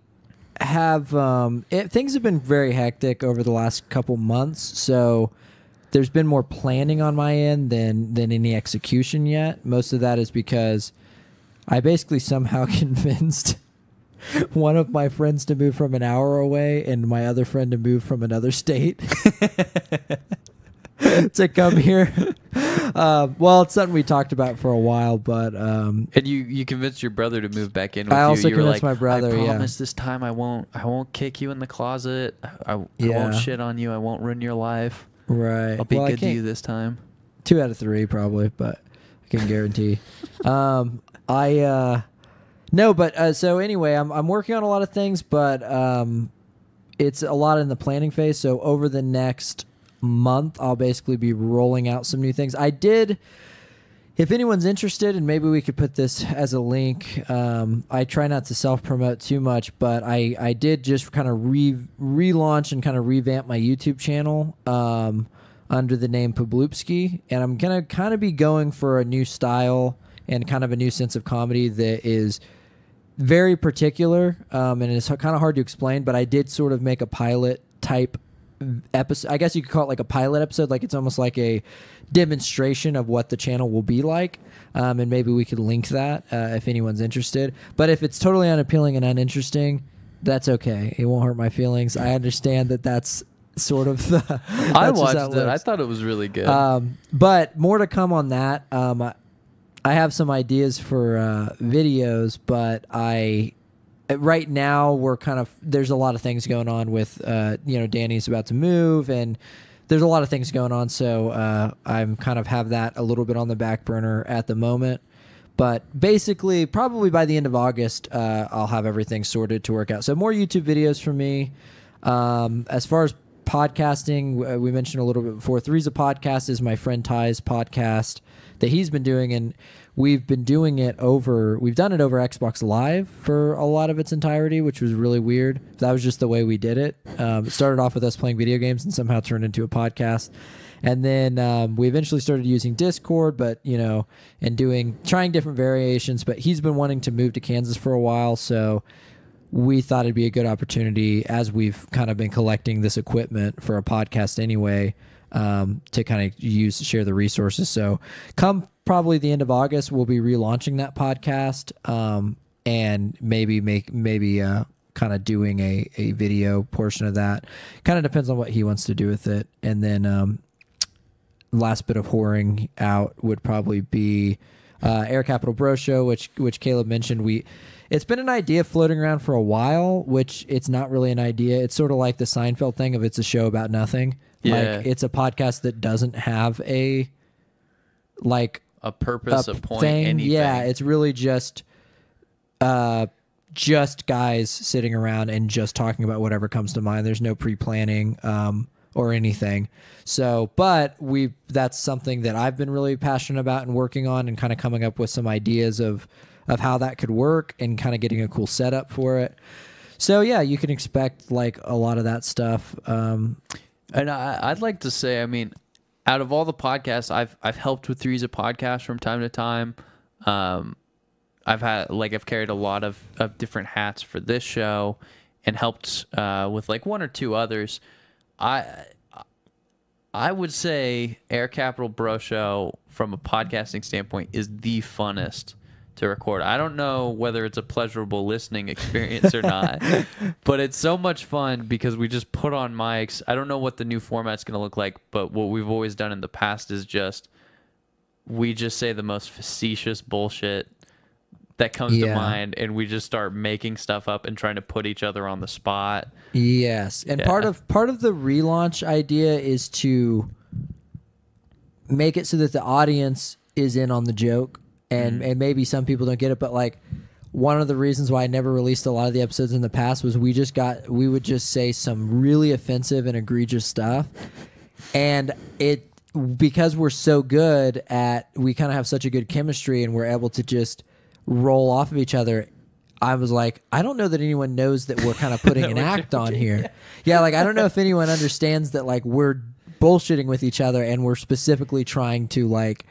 have um, it, things have been very hectic over the last couple months. So there's been more planning on my end than than any execution yet. Most of that is because I basically somehow convinced one of my friends to move from an hour away and my other friend to move from another state to come here. Uh, well, it's something we talked about for a while, but um, And you, you convinced your brother to move back in. With I you. also You were convinced like, my brother, I yeah. promise this time I won't. I won't kick you in the closet. I, I, I Yeah. won't shit on you. I won't ruin your life. right. I'll be Well, good to you this time. two out of three probably, but I can guarantee. um, I uh, no, but uh, so anyway, I'm I'm working on a lot of things, but um, it's a lot in the planning phase. So over the next month, I'll basically be rolling out some new things. I did. If anyone's interested, and maybe we could put this as a link. Um, I try not to self promote too much, but I, I did just kind of re relaunch and kind of revamp my YouTube channel um, under the name Pabloopski, and I'm gonna kind of be going for a new style and kind of a new sense of comedy that is very particular um, and it's kind of hard to explain. But I did sort of make a pilot type episode. I guess you could call it like a pilot episode. Like it's almost like a demonstration of what the channel will be like. Um, and maybe we could link that uh, if anyone's interested. But if it's totally unappealing and uninteresting, that's okay. It won't hurt my feelings. I understand that that's sort of the. I watched it. I thought it was really good. Um, but more to come on that. Um, I, have some ideas for uh, videos, but I uh, right now we're kind of there's a lot of things going on with uh, you know Danny's about to move and there's a lot of things going on, so uh, I'm kind of have that a little bit on the back burner at the moment. But basically, probably by the end of August, uh, I'll have everything sorted to work out. So more YouTube videos for me. Um, as far as podcasting, we mentioned a little bit before. Three's a podcast is my friend Ty's podcast that he's been doing, and we've been doing it over. We've done it over Xbox Live for a lot of its entirety, which was really weird. That was just the way we did it. Um, it started off with us playing video games and somehow turned into a podcast. And then um, we eventually started using Discord, but you know, and doing trying different variations. But he's been wanting to move to Kansas for a while, so we thought it'd be a good opportunity as we've kind of been collecting this equipment for a podcast anyway. Um, to kind of use share the resources. So come probably the end of August, we'll be relaunching that podcast um, and maybe make maybe uh, kind of doing a a video portion of that. Kind of depends on what he wants to do with it, and then um, last bit of whoring out would probably be uh, Air Capital Bro Show, which which Caleb mentioned. We it's been an idea floating around for a while, which it's not really an idea. It's sort of like the Seinfeld thing of it's a show about nothing. Yeah. Like it's a podcast that doesn't have a like A purpose, a point, thing. anything. Yeah, it's really just uh just guys sitting around and just talking about whatever comes to mind. There's no pre-planning um or anything. So, but we that's something that I've been really passionate about and working on and kind of coming up with some ideas of of how that could work and kind of getting a cool setup for it. So, yeah, you can expect like a lot of that stuff um And I, I'd like to say, I mean, out of all the podcasts, I've I've helped with Three's a podcast from time to time. Um, I've had like I've carried a lot of, of different hats for this show, and helped uh, with like one or two others. I I would say Air Capital Bro Show from a podcasting standpoint is the funnest to record. I don't know whether it's a pleasurable listening experience or not, but it's so much fun because we just put on mics. I don't know what the new format's going to look like, but what we've always done in the past is just we just say the most facetious bullshit that comes to mind and we just start making stuff up and trying to put each other on the spot. Yes, and part of part of the relaunch idea is to make it so that the audience is in on the joke, and and maybe some people don't get it, but like one of the reasons why I never released a lot of the episodes in the past was we just got we would just say some really offensive and egregious stuff, and it because we're so good at we kind of have such a good chemistry and we're able to just roll off of each other I was like, I don't know that anyone knows that we're kind of putting an act on here. Yeah, like I don't know if anyone understands that like we're bullshitting with each other and we're specifically trying to like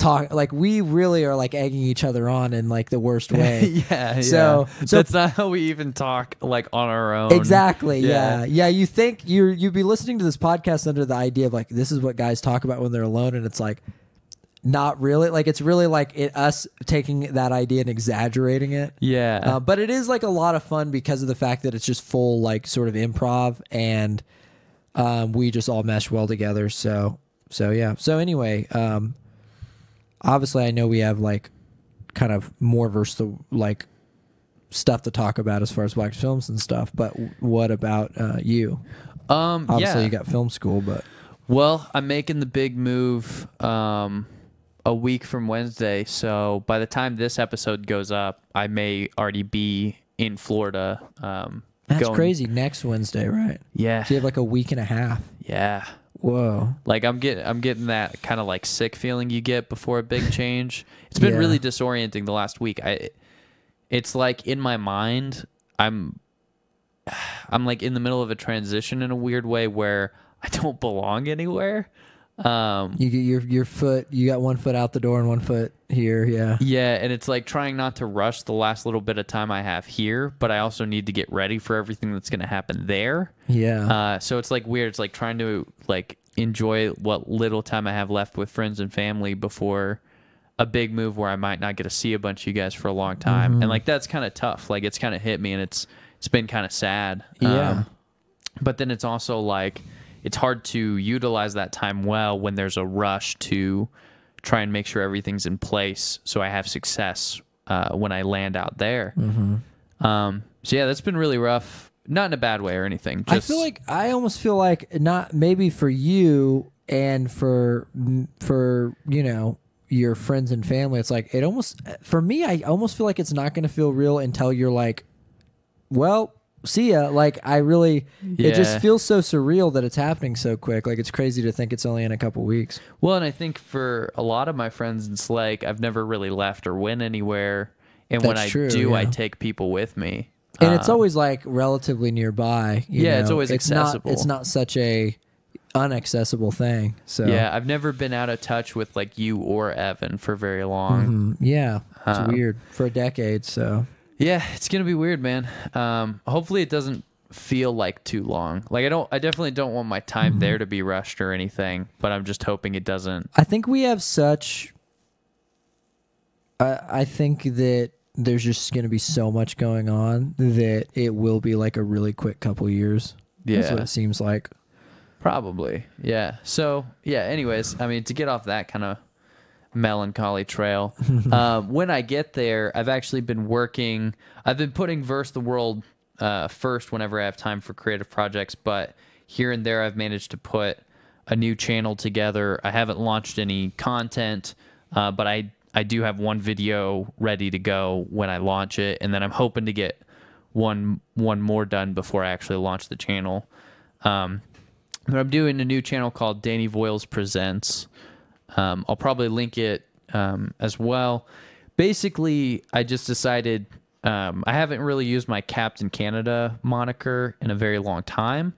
talk like we really are like egging each other on in like the worst way. yeah, So- yeah. so- that's not how we even talk like on our own. Exactly. Yeah. Yeah. yeah. You think you you'd be listening to this podcast under the idea of like this is what guys talk about when they're alone, and it's like not really. Like it's really like it, us taking that idea and exaggerating it. Yeah. Uh, but it is like a lot of fun because of the fact that it's just full like sort of improv and um, we just all mesh well together. So so yeah. So anyway, um, obviously I know we have like kind of more versatile like stuff to talk about as far as black films and stuff. But what about uh, you? um Obviously yeah. you got film school, but Well, I'm making the big move um, a week from Wednesday. So by the time this episode goes up, I may already be in Florida. Um, that's going- crazy. Next Wednesday, right? Yeah, So you have like a week and a half. yeah. Whoa. Like I'm getting, I'm getting that kind of like sick feeling you get before a big change. It's been Yeah. really disorienting the last week. I, it's like in my mind, I'm, I'm like in the middle of a transition in a weird way where I don't belong anywhere. Um, You get your your foot. You got one foot out the door and one foot here. Yeah. Yeah, and it's like trying not to rush the last little bit of time I have here, but I also need to get ready for everything that's going to happen there. Yeah. Uh, so it's like weird. It's like trying to like enjoy what little time I have left with friends and family before a big move where I might not get to see a bunch of you guys for a long time, Mm-hmm. and like that's kind of tough. Like it's kind of hit me, and it's it's been kind of sad. Yeah. Um, but then it's also like it's hard to utilize that time well when there's a rush to try and make sure everything's in place so I have success uh, when I land out there. Mm-hmm. Um, so yeah, that's been really rough. Not in a bad way or anything. Just, I feel like I almost feel like not maybe for you and for for you know your friends and family. It's like it almost for me. I almost feel like it's not going to feel real until you're like, well, see ya. Like I really, it just Yeah. feels so surreal that it's happening so quick. Like it's crazy to think it's only in a couple weeks. well, and I think for a lot of my friends in Slake, I've never really left or went anywhere. And when That's I true, do, I yeah. take people with me. And it's Um, always like relatively nearby. you Yeah, it's know? always Not, accessible. it's not such a unaccessible thing. So yeah. I've never been out of touch with like you or Evan for very long. Mm, yeah, it's Um, weird for a decade. So Yeah, it's gonna be weird, man. Um, hopefully it doesn't feel like too long. Like I don't I definitely don't want my time Mm-hmm. there to be rushed or anything, but I'm just hoping it doesn't. I think we have such. I I think that there's just going to be so much going on that it will be like a really quick couple years. That's Yeah. what it seems like. Probably. Yeah. So, yeah, anyways, I mean, to get off that kind of melancholy trail, um, when I get there, I've actually been working, I've been putting Versus the World uh, first whenever I have time for creative projects, but here and there I've managed to put a new channel together. I haven't launched any content, uh, but I, I do have one video ready to go when I launch it, and then I'm hoping to get one one more done before I actually launch the channel. Um, but I'm doing a new channel called Danny Voiles Presents. Um, I'll probably link it um, as well. Basically, I just decided um, I haven't really used my Captain Canada moniker in a very long time,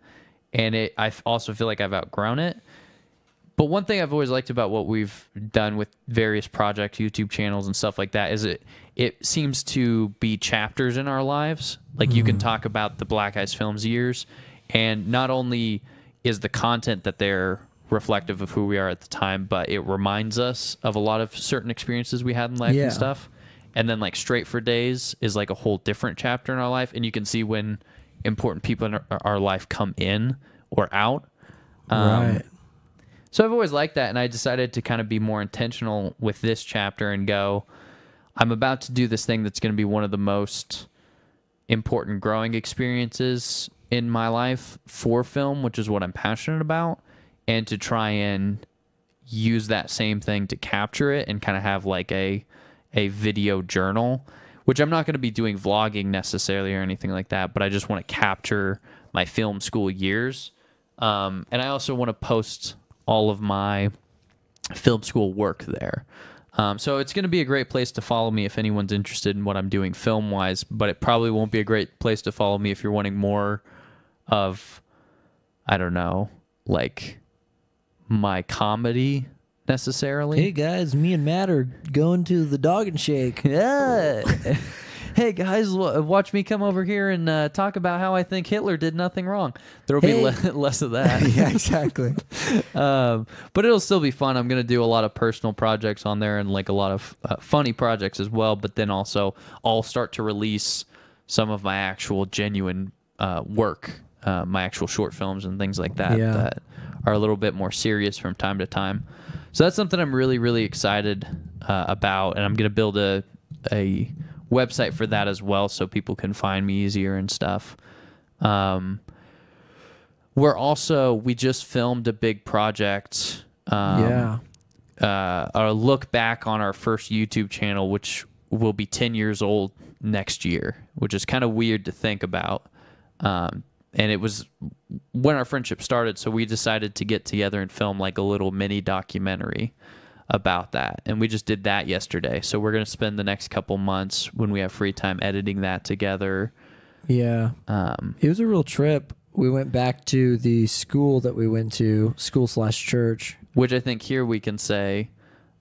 and it I also feel like I've outgrown it. But one thing I've always liked about what we've done with various projects, YouTube channels, and stuff like that is it it seems to be chapters in our lives. Like you can talk about the Black Eyes Films years, and not only is the content that they're reflective of who we are at the time, but it reminds us of a lot of certain experiences we had in life Yeah. and stuff. And then like Straight for Days is like a whole different chapter in our life, and you can see when important people in our, our life come in or out. Um, right. So I've always liked that, and I decided to kind of be more intentional with this chapter and go, I'm about to do this thing that's going to be one of the most important growing experiences in my life for film, which is what I'm passionate about, and to try and use that same thing to capture it and kind of have like a a video journal, which I'm not going to be doing vlogging necessarily or anything like that, but I just want to capture my film school years. Um, and I also want to post all of my film school work there. Um, so it's going to be a great place to follow me if anyone's interested in what I'm doing film wise, but it probably won't be a great place to follow me if you're wanting more of, I don't know, like my comedy necessarily. Hey guys, me and Matt are going to the dog and shake. Yeah. hey guys, watch me come over here and uh, talk about how I think Hitler did nothing wrong. There will be le- less of that. yeah, exactly. um, but it'll still be fun. I'm gonna do a lot of personal projects on there and like a lot of uh, funny projects as well. But then also I'll start to release some of my actual genuine uh, work, uh, my actual short films and things like that Yeah. that are a little bit more serious from time to time. So that's something I'm really really excited uh, about, and I'm gonna build a a website for that as well, so people can find me easier and stuff. Um, we're also we just filmed a big project. Um, yeah. uh, a look back on our first YouTube channel, which will be 10 years old next year, which is kind of weird to think about. Um, and it was when our friendship started, so we decided to get together and film like a little mini documentary about that. And we just did that yesterday. So we're going to spend the next couple months when we have free time editing that together. Yeah. Um, It was a real trip. We went back to the school that we went to, school slash church. which I think here we can say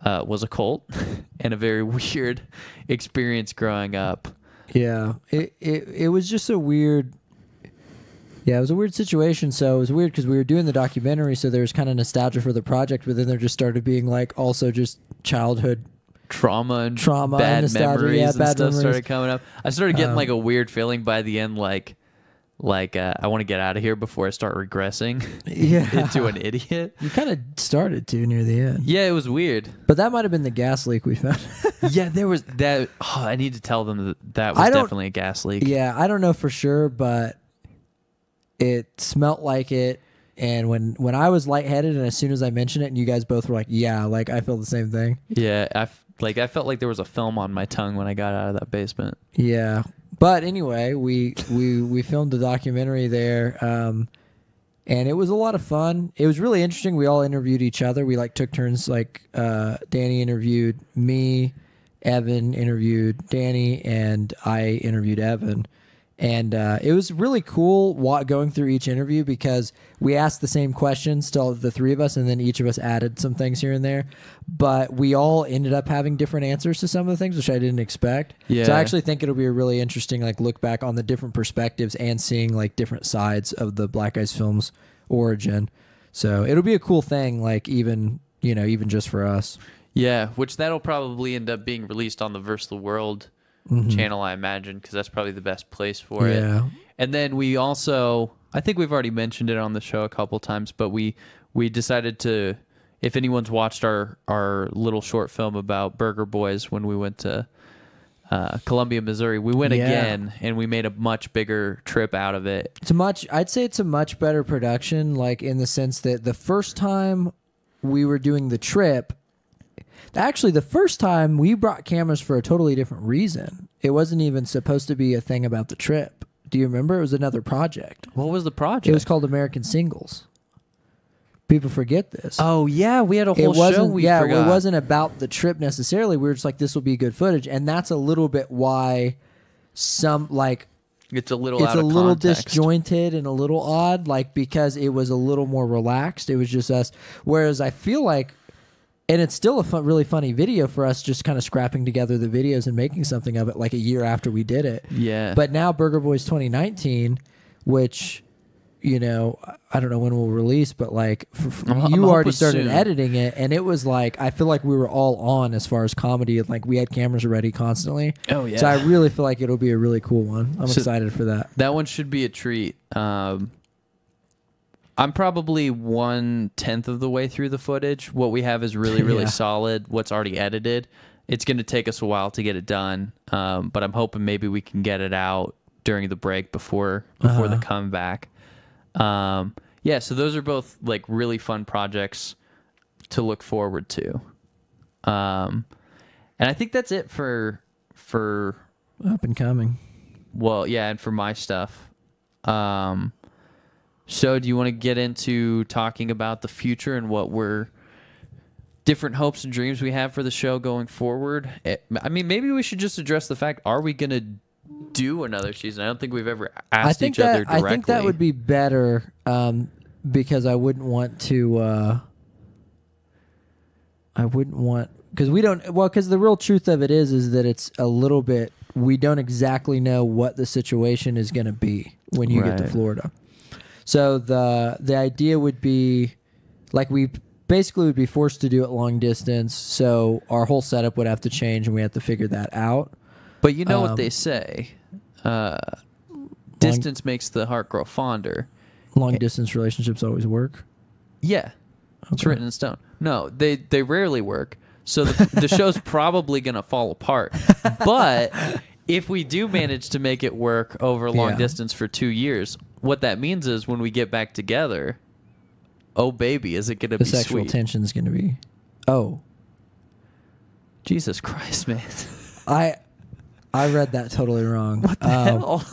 uh, was a cult and a very weird experience growing up. Yeah. It, it it was just a weird Yeah, it was a weird situation. So it was weird because we were doing the documentary, so there was kind of nostalgia for the project, but then there just started being like also just childhood Trauma and Trauma and bad nostalgia, memories yeah, and bad stuff memories. started coming up. I started getting Um, like a weird feeling by the end, like like uh, I want to get out of here before I start regressing Yeah. into an idiot. You kind of started to near the end. Yeah, it was weird. But that might have been the gas leak we found. yeah, there was that. Oh, I need to tell them that that was definitely a gas leak. yeah, I don't know for sure, but it smelt like it. And when when I was lightheaded, and as soon as I mentioned it, and you guys both were like, "Yeah, like I feel the same thing." Yeah, I f- like I felt like there was a film on my tongue when I got out of that basement. Yeah, but anyway, we we we filmed a documentary there, um, and it was a lot of fun. It was really interesting. We all interviewed each other. We like took turns. Like uh, Danny interviewed me, Evan interviewed Danny, and I interviewed Evan. And uh, it was really cool wa- going through each interview because we asked the same questions to all the three of us, and then each of us added some things here and there. But we all ended up having different answers to some of the things, which I didn't expect. Yeah. So. I actually think it'll be a really interesting like look back on the different perspectives and seeing like different sides of the Black Eyes films origin. So it'll be a cool thing, like even you know even just for us. Yeah, which that'll probably end up being released on the Versus the World channel, I imagine, because that's probably the best place for it. Yeah. And then we also, I think we've already mentioned it on the show a couple times, but we we decided to, if anyone's watched our our little short film about Burger Boys when we went to uh, Columbia, Missouri, we went Yeah. again and we made a much bigger trip out of it. It's a much. I'd say it's a much better production, like in the sense that the first time we were doing the trip, actually the first time we brought cameras for a totally different reason. It wasn't even supposed to be a thing about the trip. Do you remember? It was another project. What was the project? It was called American Singles. People forget this. oh yeah, we had a whole show. wasn't. We yeah, forgot. it wasn't about the trip necessarily. We were just like, this will be good footage, and that's a little bit why some like It's a little. it's out a little context. disjointed and a little odd, like because it was a little more relaxed. It was just us. Whereas I feel like, and it's still a fun, really funny video for us, just kind of scrapping together the videos and making something of it, like a year after we did it. Yeah. But now Burger Boys 2019, which you know I don't know when we'll release, but like f- I'm- I'm you already started soon. editing it, and it was like I feel like we were all on as far as comedy, and like we had cameras ready constantly. Oh, yeah. So I really feel like it'll be a really cool one. I'm So- excited for that. That one should be a treat. Um, I'm probably one tenth of the way through the footage. What we have is really, really Yeah. solid. What's already edited. It's going to take us a while to get it done, um, but I'm hoping maybe we can get it out during the break before before the Uh-huh. comeback. Um, yeah, so those are both like really fun projects to look forward to. Um, and I think that's it for for Up and coming. well, yeah, and for my stuff. Um, so do you want to get into talking about the future and what we're different hopes and dreams we have for the show going forward? Eh, I mean, maybe we should just address the fact: Are we gonna do another season? I don't think we've ever asked I think each that other directly. I think that would be better um, because I wouldn't want to. Uh, I wouldn't want because we don't. Well, because the real truth of it is, is that it's a little bit. We don't exactly know what the situation is going to be when you get to Florida. So the the idea would be, like we basically would be forced to do it long distance. So our whole setup would have to change, and we have to figure that out. But you know um, what they say: uh, distance makes the heart grow fonder. Long distance relationships always work. Yeah, it's written in stone. No, they they rarely work. So the, the show's probably gonna fall apart. But if we do manage to make it work over long Yeah. distance for two years, what that means is when we get back together, oh baby, is it gonna the be sexual sweet? tension is going to be oh Jesus Christ, man! i i read that totally wrong What the Um, hell?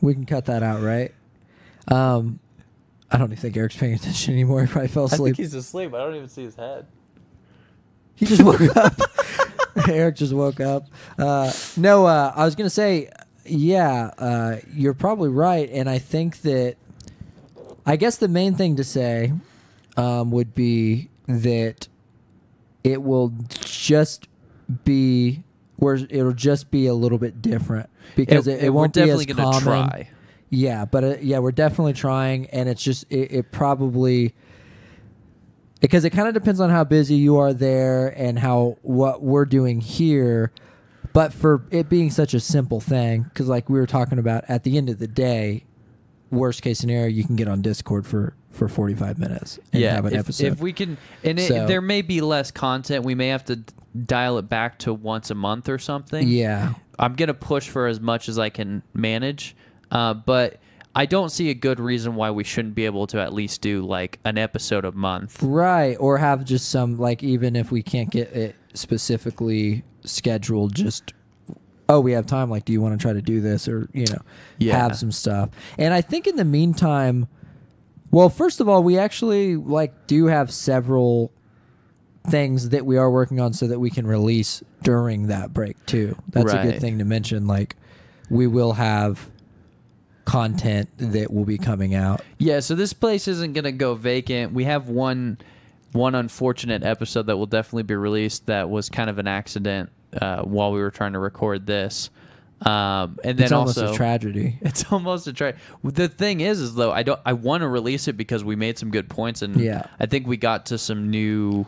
we can cut that out right um i don't even think eric's paying attention anymore he probably fell I think asleep he's asleep. I don't even see his head. he just woke up eric just woke up uh no uh i was going to say yeah uh you're probably right and i think that i guess the main thing to say um would be that it will just be where it'll just be a little bit different because it, it, we're won't definitely be as gonna common. try. Yeah, but uh, yeah, we're definitely trying, and it's just it, it probably because it kind of depends on how busy you are there and how what we're doing here. But for it being such a simple thing, because like we were talking about, at the end of the day, worst case scenario, you can get on Discord for for forty five minutes and yeah, have an if, episode. if we can, and it, So- there may be less content. We may have to dial it back to once a month or something. yeah, I'm gonna push for as much as I can manage, uh, but I don't see a good reason why we shouldn't be able to at least do like an episode a month. Right, or have just some like even if we can't get it specifically scheduled, just oh we have time. Like, do you want to try to do this or you know Yeah. have some stuff? And I think in the meantime, well, first of all, we actually like do have several things that we are working on so that we can release during that break too. That's a good thing to mention. Like, we will have content that will be coming out. Yeah, so this place isn't gonna go vacant. We have one one unfortunate episode that will definitely be released that was kind of an accident uh, while we were trying to record this. Um, and then It's almost also a tragedy. It's almost a tragedy. The thing is, is though I don't. I want to release it because we made some good points, and Yeah. I think we got to some new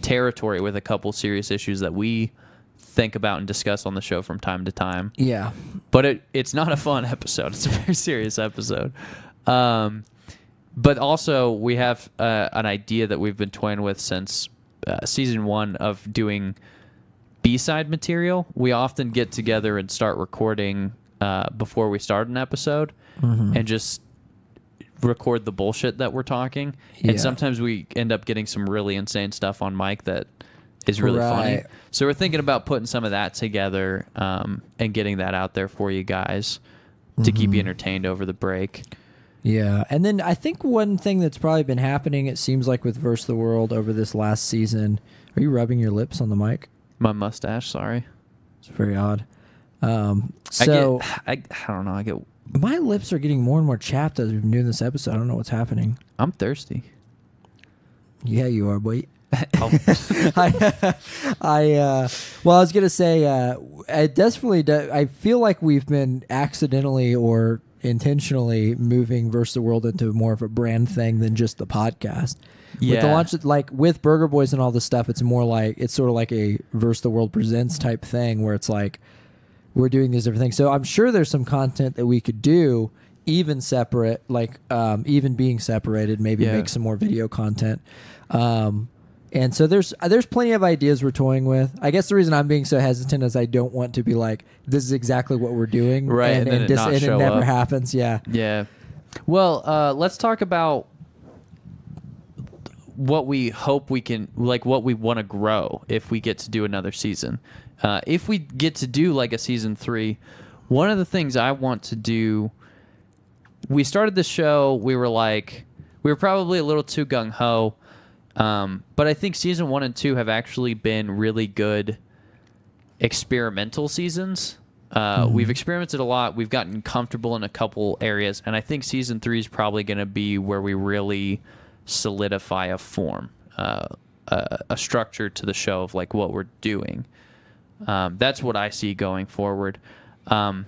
territory with a couple serious issues that we think about and discuss on the show from time to time. Yeah. But it it's not a fun episode. It's a very serious episode. Um, but also we have uh, an idea that we've been toying with since uh, season one of doing B-side material. We often get together and start recording uh, before we start an episode, and just record the bullshit that we're talking. Yeah. And sometimes we end up getting some really insane stuff on mic that is really funny. So we're thinking about putting some of that together um, and getting that out there for you guys to keep you entertained over the break. Yeah, and then I think one thing that's probably been happening, it seems like with Versus the World over this last season. Are you rubbing your lips on the mic? My mustache, sorry. It's very odd. Um, so I get, I, I don't know. I get. my lips are getting more and more chapped as we've been doing this episode. I don't know what's happening. I'm thirsty. Yeah, you are, boy. Oh, I, I, uh, well, I was gonna say, uh, I definitely, do, I feel like we've been accidentally or intentionally moving Versus the World into more of a brand thing than just the podcast. With the Yeah. launch, like with Burger Boys and all this stuff, it's more like it's sort of like a Versus the World presents type thing where it's like we're doing these different things. So I'm sure there's some content that we could do even separate, like um, even being separated, maybe Yeah. make some more video content. Um, and so there's uh, there's plenty of ideas we're toying with. I guess the reason I'm being so hesitant is I don't want to be like this is exactly what we're doing, Right, And, and then it dis- and it never up. happens. Yeah, Yeah. Well, uh, let's talk about what we hope we can, like, what we want to grow if we get to do another season. Uh, if we get to do like a season three, one of the things I want to do. We started the show. We were like, we were probably a little too gung ho, um, but I think season one and two have actually been really good experimental seasons. Uh, We've experimented a lot. We've gotten comfortable in a couple areas, and I think season three is probably going to be where we really solidify a form, uh, a, a structure to the show of like what we're doing. Um, that's what I see going forward. Um,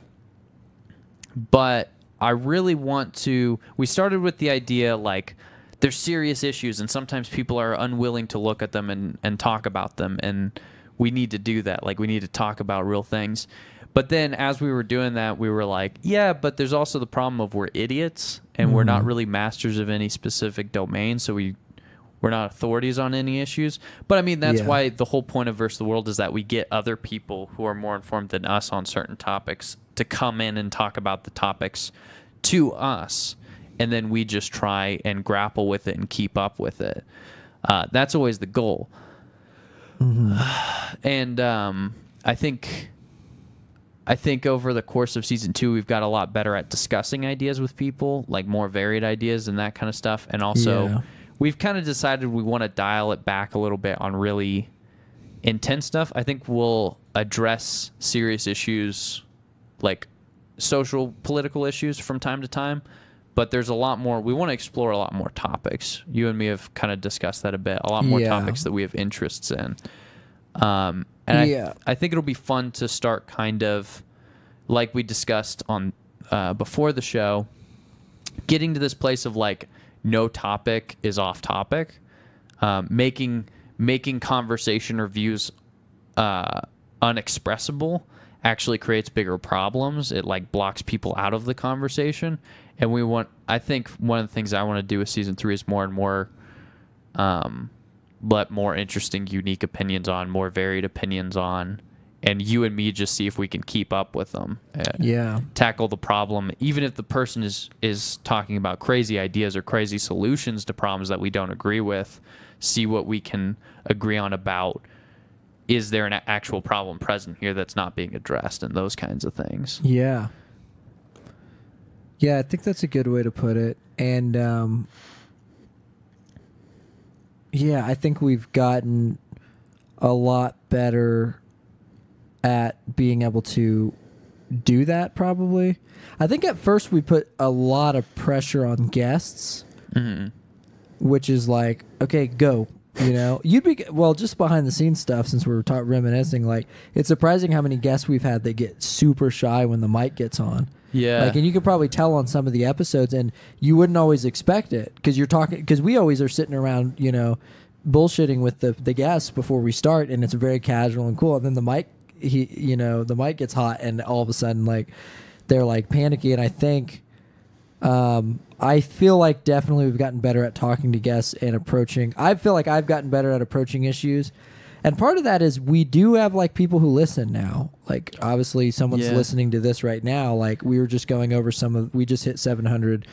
but I really want to. We started with the idea like there's serious issues, and sometimes people are unwilling to look at them and, and talk about them, and we need to do that. Like we need to talk about real things. But then as we were doing that, we were like, yeah, but there's also the problem of we're idiots and we're not mm-hmm. really masters of any specific domain, so we we're not authorities on any issues. But I mean, that's Yeah. why the whole point of Versus the World is that we get other people who are more informed than us on certain topics to come in and talk about the topics to us. And then we just try and grapple with it and keep up with it. Uh, that's always the goal. And um, I think. I think over the course of season two, we've got a lot better at discussing ideas with people, like more varied ideas and that kind of stuff. And also, Yeah. we've kind of decided we want to dial it back a little bit on really intense stuff. I think we'll address serious issues like social political issues from time to time, but there's a lot more we want to explore a lot more topics. You and me have kind of discussed that a bit. A lot more Yeah. topics that we have interests in. Um and Yeah. I, I think it'll be fun to start kind of like we discussed on uh, before the show, getting to this place of like no topic is off topic, um, making making conversation or views uh, unexpressible actually creates bigger problems. It like blocks people out of the conversation, and we want. I think one of the things I want to do with season three is more and more, um, let more interesting, unique opinions on, more varied opinions on, and you and me just see if we can keep up with them. Uh, yeah, tackle the problem even if the person is is talking about crazy ideas or crazy solutions to problems that we don't agree with see what we can agree on about is there an actual problem present here that's not being addressed and those kinds of things yeah, yeah. I think that's a good way to put it. And um, yeah, I think we've gotten a lot better at being able to do that probably. I think at first we put a lot of pressure on guests, which is like, okay, go. You know, you'd be well just behind the scenes stuff since we were talking reminiscing. Like, it's surprising how many guests we've had that get super shy when the mic gets on. Yeah. Like, and you could probably tell on some of the episodes, and you wouldn't always expect it because you're talking because we always are sitting around, you know, bullshitting with the the guests before we start, and it's very casual and cool. And then the mic, he, you know, the mic gets hot, and all of a sudden, like, they're like panicky. And I think, um, I feel like definitely we've gotten better at talking to guests and approaching. I feel like I've gotten better at approaching issues. And part of that is we do have like people who listen now. Like obviously someone's Yeah. listening to this right now. Like we were just going over some of we just hit 700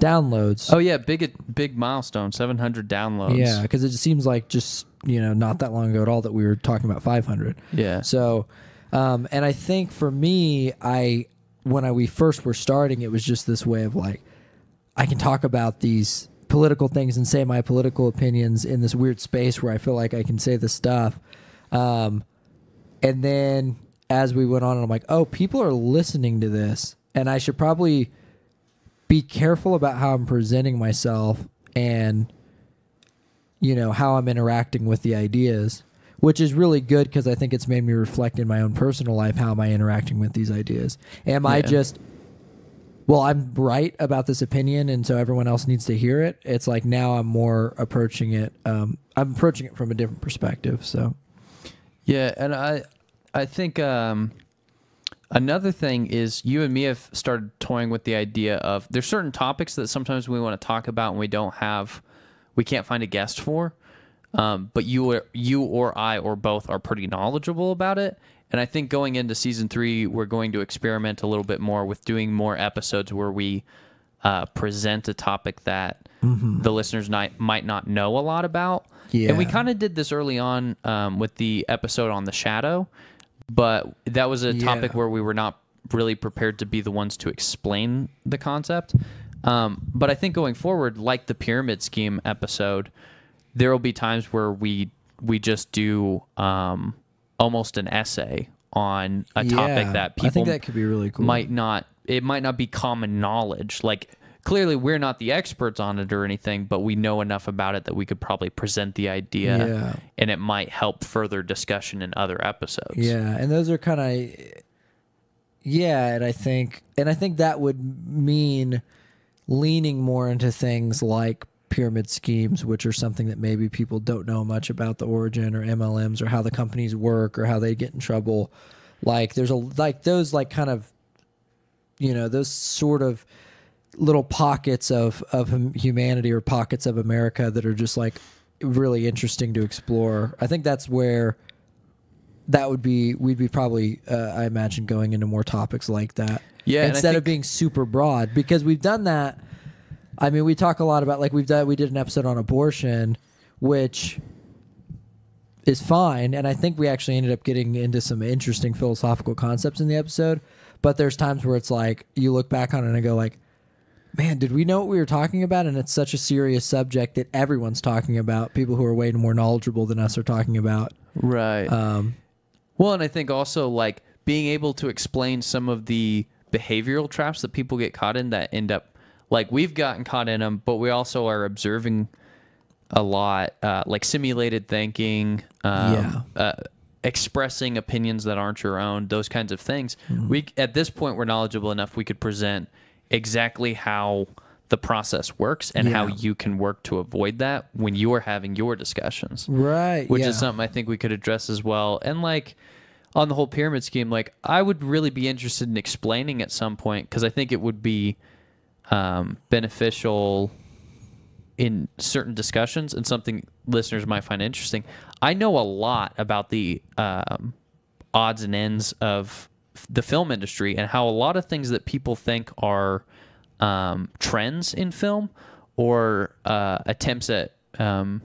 downloads. Oh yeah, big big milestone, 700 downloads. yeah, because it seems like just you know not that long ago at all that we were talking about 500. Yeah. So, um, and I think for me, I when I we first were starting, it was just this way of like, I can talk about these political things and say my political opinions in this weird space where I feel like I can say this stuff. Um, and then as we went on, I'm like, oh, people are listening to this, and I should probably be careful about how I'm presenting myself and you know how I'm interacting with the ideas, which is really good because I think it's made me reflect in my own personal life how am I interacting with these ideas? Am I just well, I'm right about this opinion, and so everyone else needs to hear it. It's like now I'm more approaching it. Um, I'm approaching it from a different perspective. So Yeah, and I I think um another thing is you and me have started toying with the idea of there's certain topics that sometimes we want to talk about and we don't have we can't find a guest for. Um, but you or you or I or both are pretty knowledgeable about it. And I think going into season three, we're going to experiment a little bit more with doing more episodes where we uh, present a topic that the listeners might might not know a lot about. And we kind of did this early on um, with the episode on the shadow, but that was a topic Yeah. where we were not really prepared to be the ones to explain the concept. Um, but I think going forward, like the pyramid scheme episode, there will be times where we we just do um, almost an essay on a topic that people I think that could be really cool. might not it might not be common knowledge like clearly we're not the experts on it or anything but we know enough about it that we could probably present the idea Yeah. and it might help further discussion in other episodes Yeah, and those are kind of yeah, and I think and I think that would mean leaning more into things like pyramid schemes, which are something that maybe people don't know much about the origin or MLMs or how the companies work or how they get in trouble. Like there's a like those like kind of you know those sort of little pockets of of humanity or pockets of America that are just like really interesting to explore. I think that's where that would be we'd be probably uh, I imagine going into more topics like that. Yeah, instead of being super broad because we've done that. I mean, we talk a lot about like we've done we did an episode on abortion, which is fine, and I think we actually ended up getting into some interesting philosophical concepts in the episode. But there's times where it's like you look back on it and go like, man, did we know what we were talking about? And it's such a serious subject that everyone's talking about. People who are way more knowledgeable than us are talking about. right Um, well and i think also like being able to explain some of the behavioral traps that people get caught in that end up like we've gotten caught in them but we also are observing a lot uh, like simulated thinking um, Yeah. uh, expressing opinions that aren't your own those kinds of things Mm-hmm. we at this point we're knowledgeable enough we could present exactly how the process works and how you can work to avoid that when you are having your discussions right. which yeah. is something I think we could address as well. And like on the whole pyramid scheme, like I would really be interested in explaining at some point because I think it would be um, beneficial in certain discussions and something listeners might find interesting. I know a lot about the um, odds and ends of the film industry and how a lot of things that people think are um, trends in film or uh, attempts at um,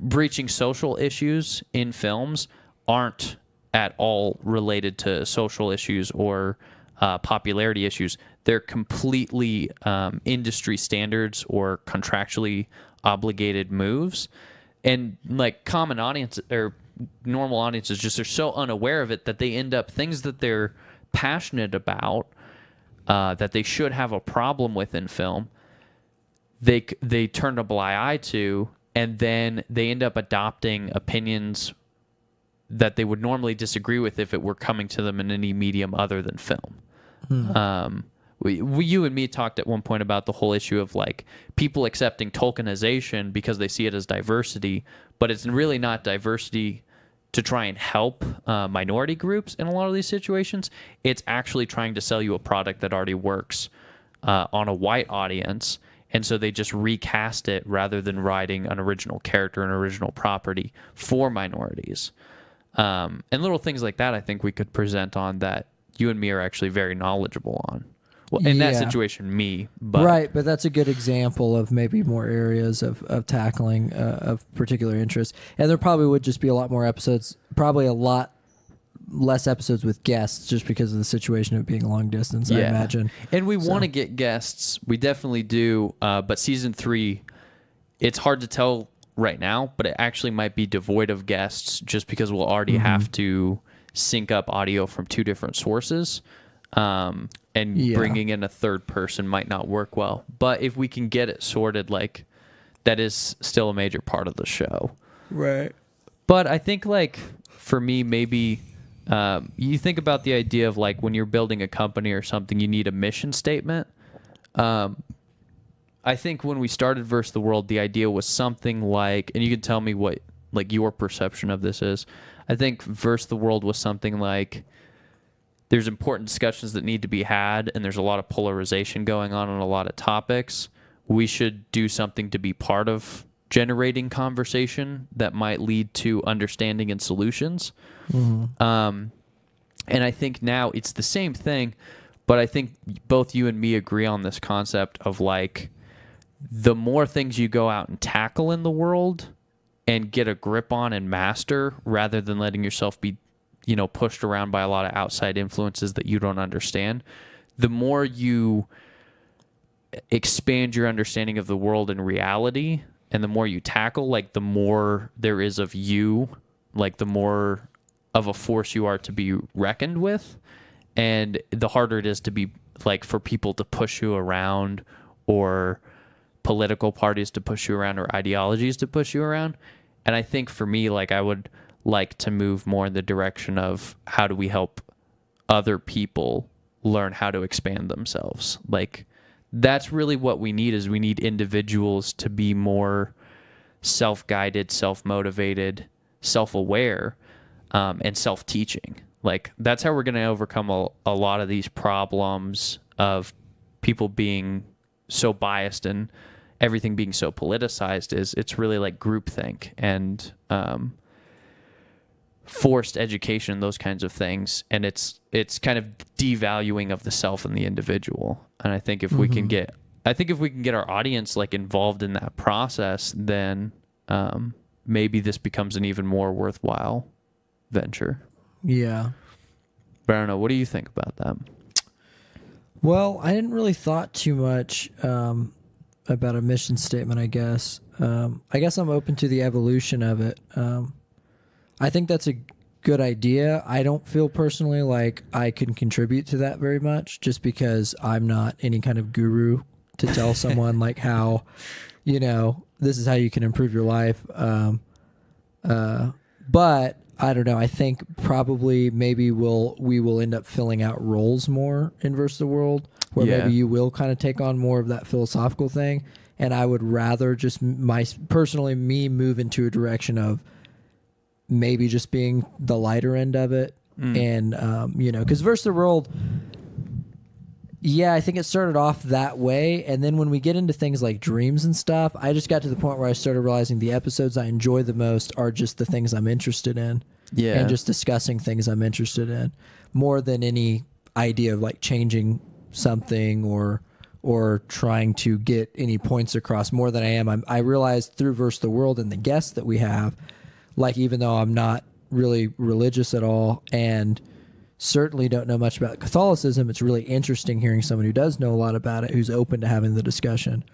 breaching social issues in films aren't at all related to social issues or uh, popularity issues. They're completely um, industry standards or contractually obligated moves, and like common audience or normal audiences just are so unaware of it that they end up things that they're passionate about, uh, that they should have a problem with in film, they they turn a blind eye to, and then they end up adopting opinions that they would normally disagree with if it were coming to them in any medium other than film. Um, we, we, you and me talked at one point about the whole issue of like people accepting tokenization because they see it as diversity, but it's really not diversity to try and help uh, minority groups in a lot of these situations. It's actually trying to sell you a product that already works uh, on a white audience. And so they just recast it rather than writing an original character, an original property for minorities. Um, and little things like that, I think we could present on that you and me are actually very knowledgeable on. Well, in that Yeah. situation, me, but right, but that's a good example of maybe more areas of, of tackling uh, of particular interest. And there probably would just be a lot more episodes, probably a lot less episodes with guests just because of the situation of being long distance, I imagine. And we want to get guests. We definitely do. Uh, but season three, it's hard to tell right now, but it actually might be devoid of guests just because we'll already Mm-hmm. have to sync up audio from two different sources. Um, and Yeah. bringing in a third person might not work well. But if we can get it sorted, like that is still a major part of the show. Right. But I think like for me, maybe um, you think about the idea of like when you're building a company or something, you need a mission statement. Um, I think when we started versus the world, the idea was something like, and you can tell me what like your perception of this is. I think versus the world was something like there's important discussions that need to be had, and there's a lot of polarization going on on a lot of topics. We should do something to be part of generating conversation that might lead to understanding and solutions. Um, and I think now it's the same thing, but I think both you and me agree on this concept of like the more things you go out and tackle in the world and get a grip on and master rather than letting yourself be you know pushed around by a lot of outside influences that you don't understand the more you expand your understanding of the world and reality and the more you tackle like the more there is of you like the more of a force you are to be reckoned with and the harder it is to be like for people to push you around or political parties to push you around or ideologies to push you around. And i think for me like i would like to move more in the direction of how do we help other people learn how to expand themselves. Like that's really what we need is we need individuals to be more self-guided self-motivated self-aware um, and self-teaching. Like that's how we're going to overcome a, a lot of these problems of people being so biased and everything being so politicized is it's really like groupthink and um, forced education those kinds of things and it's it's kind of devaluing of the self and the individual and i think if we can get i think if we can get our audience like involved in that process then um, maybe this becomes an even more worthwhile venture Yeah. but i don't know what do you think about that Well, I didn't really thought too much um, about a mission statement. I guess. Um, I guess I'm open to the evolution of it. Um, I think that's a good idea. I don't feel personally like I can contribute to that very much, just because I'm not any kind of guru to tell someone like how, you know, this is how you can improve your life. Um, uh, but I don't know. I think probably maybe we'll we will end up filling out roles more in versus the world, where Yeah. maybe you will kind of take on more of that philosophical thing. And I would rather just my personally me move into a direction of maybe just being the lighter end of it, and um, you know, because versus the world. Yeah, I think it started off that way. And then when we get into things like dreams and stuff, I just got to the point where I started realizing the episodes I enjoy the most are just the things I'm interested in. Yeah. And just discussing things I'm interested in more than any idea of like changing something or or trying to get any points across more than I am. I'm, I realized through Verse the World and the guests that we have, like even though I'm not really religious at all and certainly don't know much about Catholicism, it's really interesting hearing someone who does know a lot about it, who's open to having the discussion.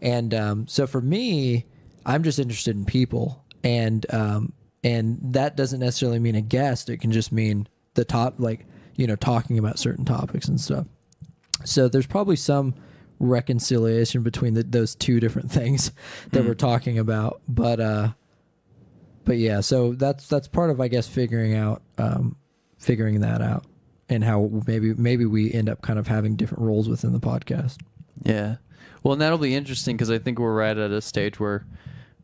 And um, so for me, I'm just interested in people, and um, and that doesn't necessarily mean a guest. It can just mean the top, like you know, talking about certain topics and stuff. So there's probably some reconciliation between the, those two different things that Mm. we're talking about. But uh, but yeah, so that's that's part of I guess figuring out um, figuring that out and how maybe maybe we end up kind of having different roles within the podcast. Yeah. Well, and that'll be interesting because I think we're right at a stage where,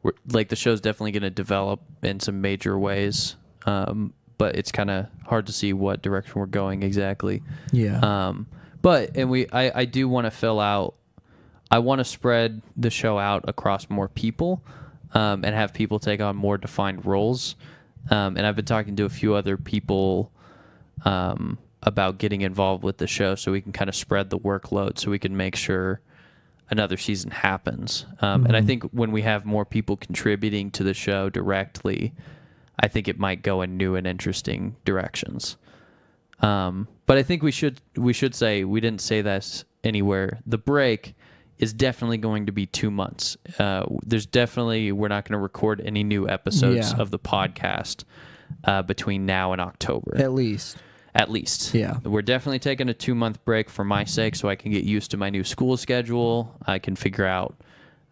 we're, like, the show's definitely going to develop in some major ways. Um, but it's kind of hard to see what direction we're going exactly. Yeah. Um, but and we, I, I do want to fill out. I want to spread the show out across more people, um, and have people take on more defined roles. Um, and I've been talking to a few other people um, about getting involved with the show, so we can kind of spread the workload, so we can make sure another season happens. Um, And I think when we have more people contributing to the show directly, I think it might go in new and interesting directions. Um, but I think we should we should say we didn't say this anywhere. The break is definitely going to be two months. Uh, there's definitely we're not going to record any new episodes Yeah. of the podcast uh, between now and October At least. at least. Yeah. We're definitely taking a two month break for my sake so I can get used to my new school schedule. I can figure out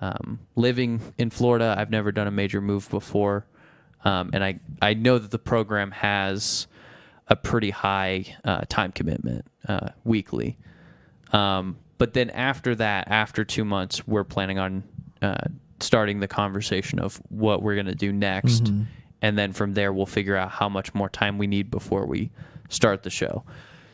um, living in Florida. I've never done a major move before. Um, and I, I know that the program has a pretty high uh, time commitment uh, weekly. Um, but then after that, after two months, we're planning on uh, starting the conversation of what we're going to do next. And then from there, we'll figure out how much more time we need before we start the show.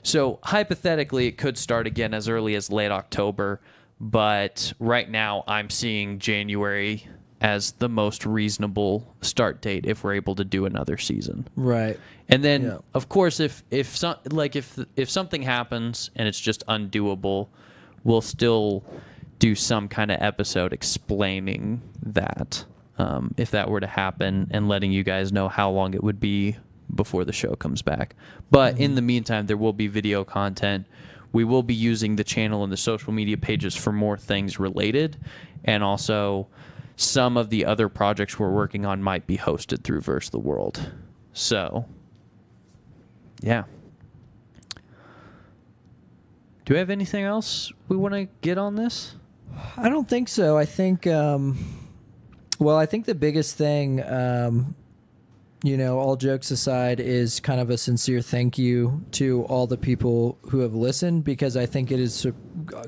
So hypothetically, it could start again as early as late October. But right now, I'm seeing January as the most reasonable start date if we're able to do another season. Right. And then, Yeah. of course, if if some like if if something happens and it's just undoable, we'll still do some kind of episode explaining that um, if that were to happen and letting you guys know how long it would be before the show comes back. But in the meantime, there will be video content. We will be using the channel and the social media pages for more things related, and also some of the other projects we're working on might be hosted through Verse the World. So, yeah. Do we have anything else we want to get on this? I don't think so. I think, um, well, I think the biggest thing, um, you know, all jokes aside, is kind of a sincere thank you to all the people who have listened because I think it has su-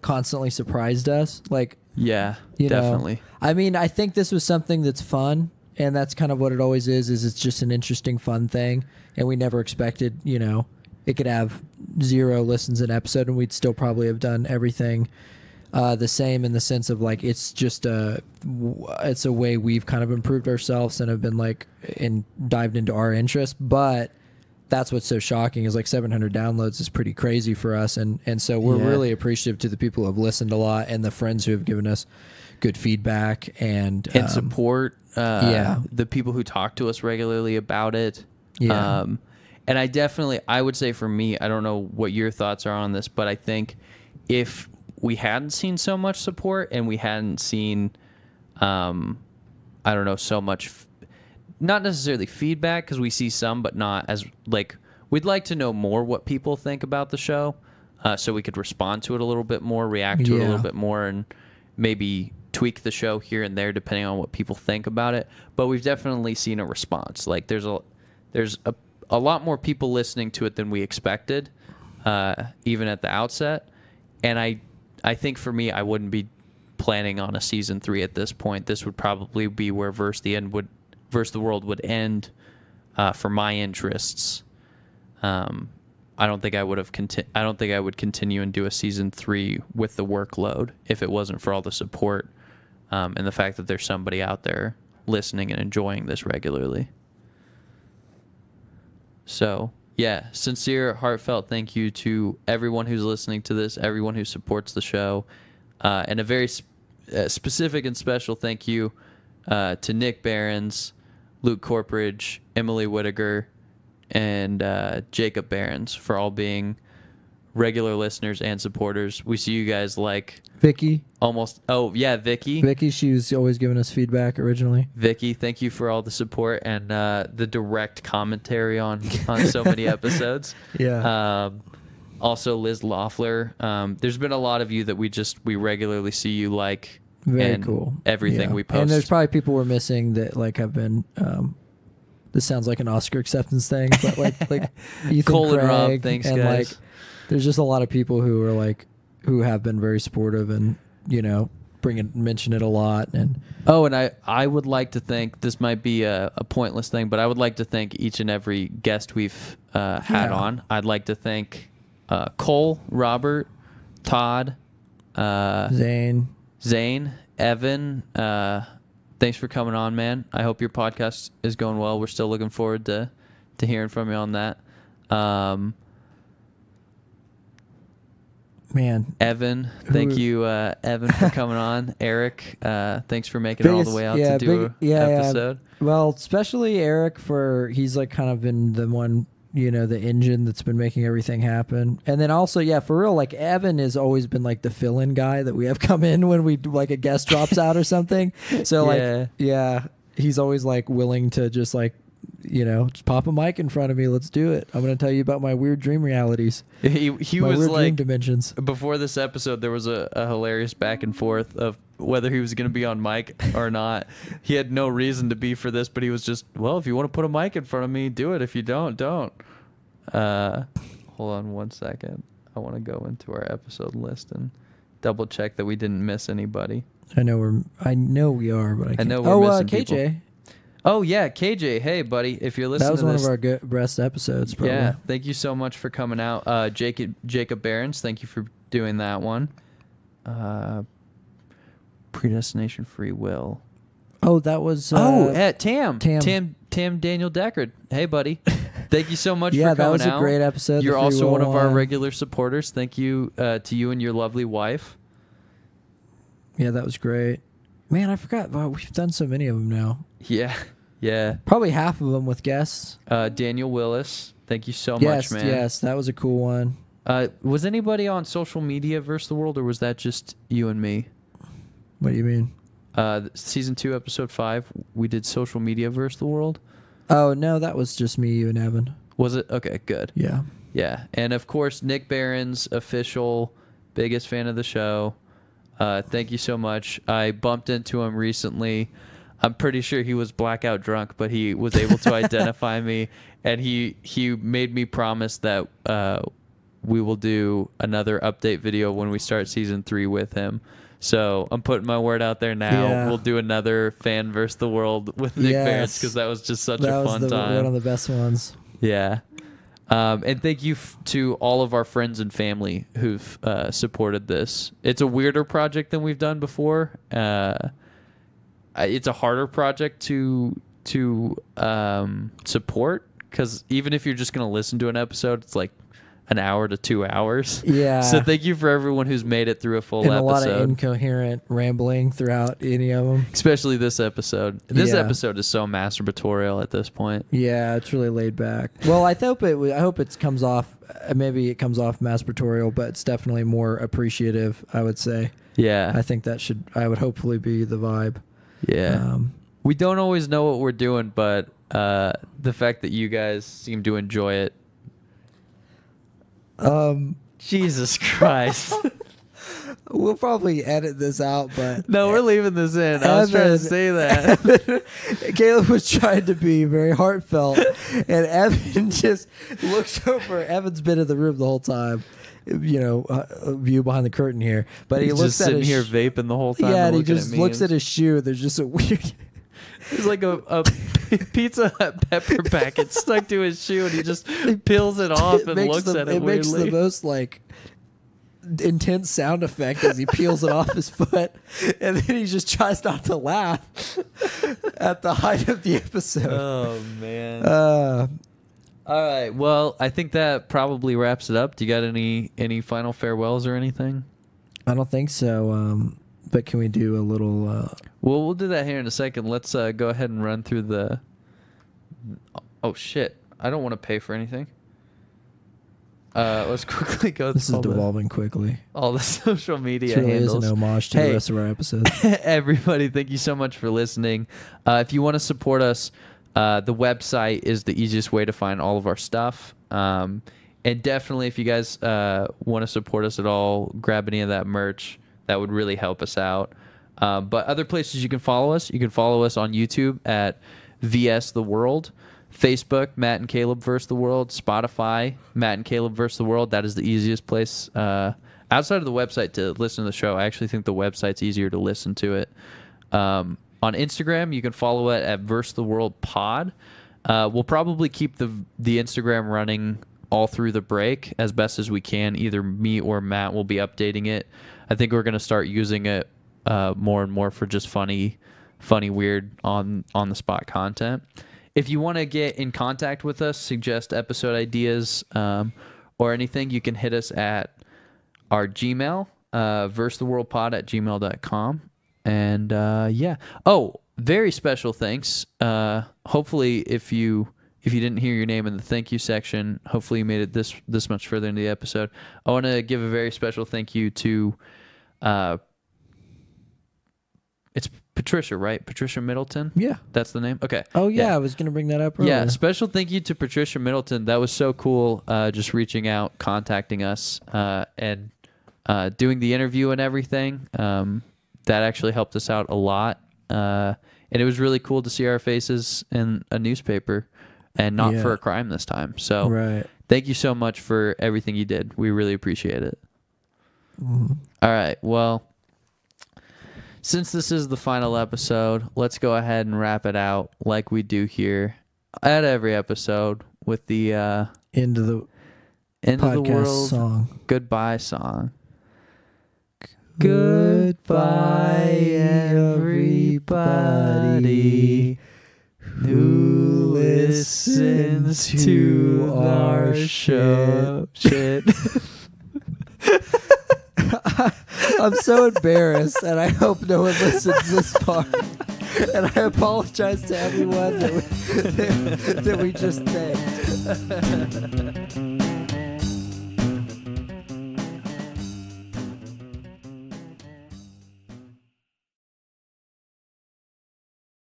constantly surprised us. Like, Yeah, you know, definitely. I mean, I think this was something that's fun, and that's kind of what it always is. Is it's just an interesting, fun thing, and we never expected, you know, it could have zero listens an episode, and we'd still probably have done everything uh, the same in the sense of like it's just a it's a way we've kind of improved ourselves and have been like and dived into our interests, but. That's what's so shocking is like 700 downloads is pretty crazy for us, and and so we're Yeah. really appreciative to the people who have listened a lot and the friends who have given us good feedback and and um, support. Uh, yeah. the people who talk to us regularly about it. Yeah. Um, and I definitely, I would say for me, I don't know what your thoughts are on this, but I think if we hadn't seen so much support and we hadn't seen, um, I don't know, so much, f- not necessarily feedback because we see some, but not as like we'd like to know more what people think about the show, uh, so we could respond to it a little bit more, react to it a little bit more, and maybe tweak the show here and there depending on what people think about it. But we've definitely seen a response. Like there's a there's a a lot more people listening to it than we expected, uh, even at the outset. And I I think for me, I wouldn't be planning on a season three at this point. This would probably be where Verse the End would Verse the World would end uh, for my interests. Um, I don't think I would have conti- I don't think I would continue and do a season three with the workload if it wasn't for all the support um, and the fact that there's somebody out there listening and enjoying this regularly. So yeah, sincere, heartfelt thank you to everyone who's listening to this, everyone who supports the show, uh, and a very sp- uh, specific and special thank you uh, to Nick Barons, Luke Corporidge, Emily Whittaker, and uh, Jacob Barons for all being regular listeners and supporters. We see you guys like Vicky, almost. Oh yeah, Vicky. Vicky, she was always giving us feedback originally. Vicky, thank you for all the support and uh, the direct commentary on on so many episodes. Yeah. Um, also, Liz Loeffler. Um, there's been a lot of you that we just we regularly see you like. Very and cool. Everything Yeah. we post. And there's probably people we're missing that like have been. Um, this sounds like an Oscar acceptance thing, but like like Ethan Cole and Craig Rob, thanks, and guys. like there's just a lot of people who are like who have been very supportive and you know bring it mention it a lot and Oh, and I, I would like to thank this might be a, a pointless thing, but I would like to thank each and every guest we've uh, had Yeah. on. I'd like to thank uh, Cole, Robert, Todd, uh, Zane. Zane, Evan. Uh, thanks for coming on, man. I hope your podcast is going well. We're still looking forward to to hearing from you on that. Um, Man, Evan, thank Who- you, uh, Evan, for coming on. Eric, uh, thanks for making it all the way out yeah, to do big- yeah, yeah. episode. Well, especially Eric for he's like kind of been the one, you know, the engine that's been making everything happen. And then also, yeah, for real, like Evan has always been like the fill-in guy that we have come in when we like a guest drops out or something. So like, Yeah. yeah, he's always like willing to just like, you know, just pop a mic in front of me. Let's do it. I'm gonna tell you about my weird dream realities. He he my was weird dream like dimensions. before this episode there was a, a hilarious back and forth of whether he was going to be on mic or not. he had no reason to be for this, but he was just, well, if you want to put a mic in front of me, do it. If you don't, don't. Uh, hold on one second. I want to go into our episode list and double check that we didn't miss anybody. I know we're. I know we are, but I, can't. know we're oh, uh, missing KJ. people. Oh yeah, KJ. Hey, buddy. If you're listening That was one this, of our good, best episodes. Probably. Yeah, thank you so much for coming out. Uh, Jacob Jacob Barons, thank you for doing that one. Uh, predestination free will. Oh, that was. oh, uh, eh, Tam, Tam. Tam, Tam, Daniel Deckard. Hey, buddy. Thank you so much yeah, for that coming was a great episode. You're also one of our regular supporters. Thank you uh, to you and your lovely wife. Yeah, that was great. Man, I forgot. Wow, we've done so many of them now. Yeah, yeah. Probably half of them with guests. Uh, Daniel Willis. Thank you so yes, much, man. yes, that was a cool one. Uh, was anybody on social media versus the world, or was that just you and me? What do you mean? Uh, season two, episode five, we did social media versus the world. Oh no, that was just me, you, and Evan. Was it okay? Good. Yeah. Yeah, and of course Nick Barron's official biggest fan of the show. Uh, thank you so much. I bumped into him recently. I'm pretty sure he was blackout drunk, but he was able to identify me, and he he made me promise that uh, we will do another update video when we start season three with him. So I'm putting my word out there now. Yeah. We'll do another fan versus the world with Nick Yes. Barron's because that was just such that a fun the, time. one of the best ones. Yeah. Um, and thank you f- to all of our friends and family who've uh, supported this. It's a weirder project than we've done before. Uh, it's a harder project to to um, support because even if you're just gonna listen to an episode, it's like an hour to two hours. Yeah. So thank you for everyone who's made it through a full and a lot of incoherent rambling throughout any of them. Especially this episode. This Yeah. episode is so masturbatorial at this point. Yeah, it's really laid back. Well, I hope it. I hope it comes off. uh, Maybe it comes off masturbatorial, but it's definitely more appreciative. I would say. Yeah. I think that should. I would hopefully be the vibe. Yeah. Um, we don't always know what we're doing, but uh, the fact that you guys seem to enjoy it. um, Jesus Christ. we'll probably edit this out, but no, we're leaving this in. I was trying to say that. Caleb was trying to be very heartfelt, and Evan just looks over. Evan's been in the room the whole time. You know, uh, a view behind the curtain here, but he He's looks just at sitting here vaping the whole time. Yeah, and he just at looks at his shoe. There's just a weird. There's like a, a Pizza Hut pepper packet stuck to his shoe, and he just peels it off and looks the, at it, it makes the most like intense sound effect as he peels it off his foot, and then he just tries not to laugh at the height of the episode. oh man. Uh, All right. Well, I think that probably wraps it up. Do you got any any final farewells or anything? I don't think so. Um, but can we do a little? Uh, Well, we'll do that here in a second. Let's uh, go ahead and run through the. Oh shit! I don't want to pay for anything. Uh, let's quickly go This is all the, devolving quickly. all the social media This really is an homage to Hey. the rest of our episodes. Everybody, thank you so much for listening. Uh, if you want to support us, uh, the website is the easiest way to find all of our stuff. Um, and definitely, if you guys uh, want to support us at all, grab any of that merch. That would really help us out. Uh, but other places you can follow us, you can follow us on YouTube at VS The World, Facebook Matt and Caleb versus the World, Spotify Matt and Caleb versus the World. That is the easiest place uh, outside of the website to listen to the show. I actually think the website's easier to listen to it. Um, on Instagram, you can follow it at Verse the World Pod. Uh, we'll probably keep the the Instagram running all through the break as best as we can. Either me or Matt will be updating it. I think we're gonna start using it uh, more and more for just funny, funny, weird on on the spot content. If you want to get in contact with us, suggest episode ideas um, or anything, you can hit us at our Gmail, uh, versetheworldpod at gmail.com. And uh, yeah. Oh, very special thanks. Uh, hopefully, if you if you didn't hear your name in the thank you section, hopefully you made it this this much further into the episode. I want to give a very special thank you to uh, it's Patricia, right? Patricia Middleton. Yeah. That's the name. Okay. Oh yeah, I was gonna bring that up. Yeah, special thank you to Patricia Middleton. That was so cool. Uh, just reaching out, contacting us, uh, and uh, doing the interview and everything. Um, that actually helped us out a lot. Uh, and it was really cool to see our faces in a newspaper and not Yeah. for a crime this time. So Right. thank you so much for everything you did. We really appreciate it. Mm-hmm. All right. Well, since this is the final episode, let's go ahead and wrap it out like we do here at every episode with the uh, of the end of the world song. goodbye song. Goodbye, everybody who listens to our show. Shit. I'm so embarrassed, and I hope no one listens this far. And I apologize to everyone that we, that, that we just thanked.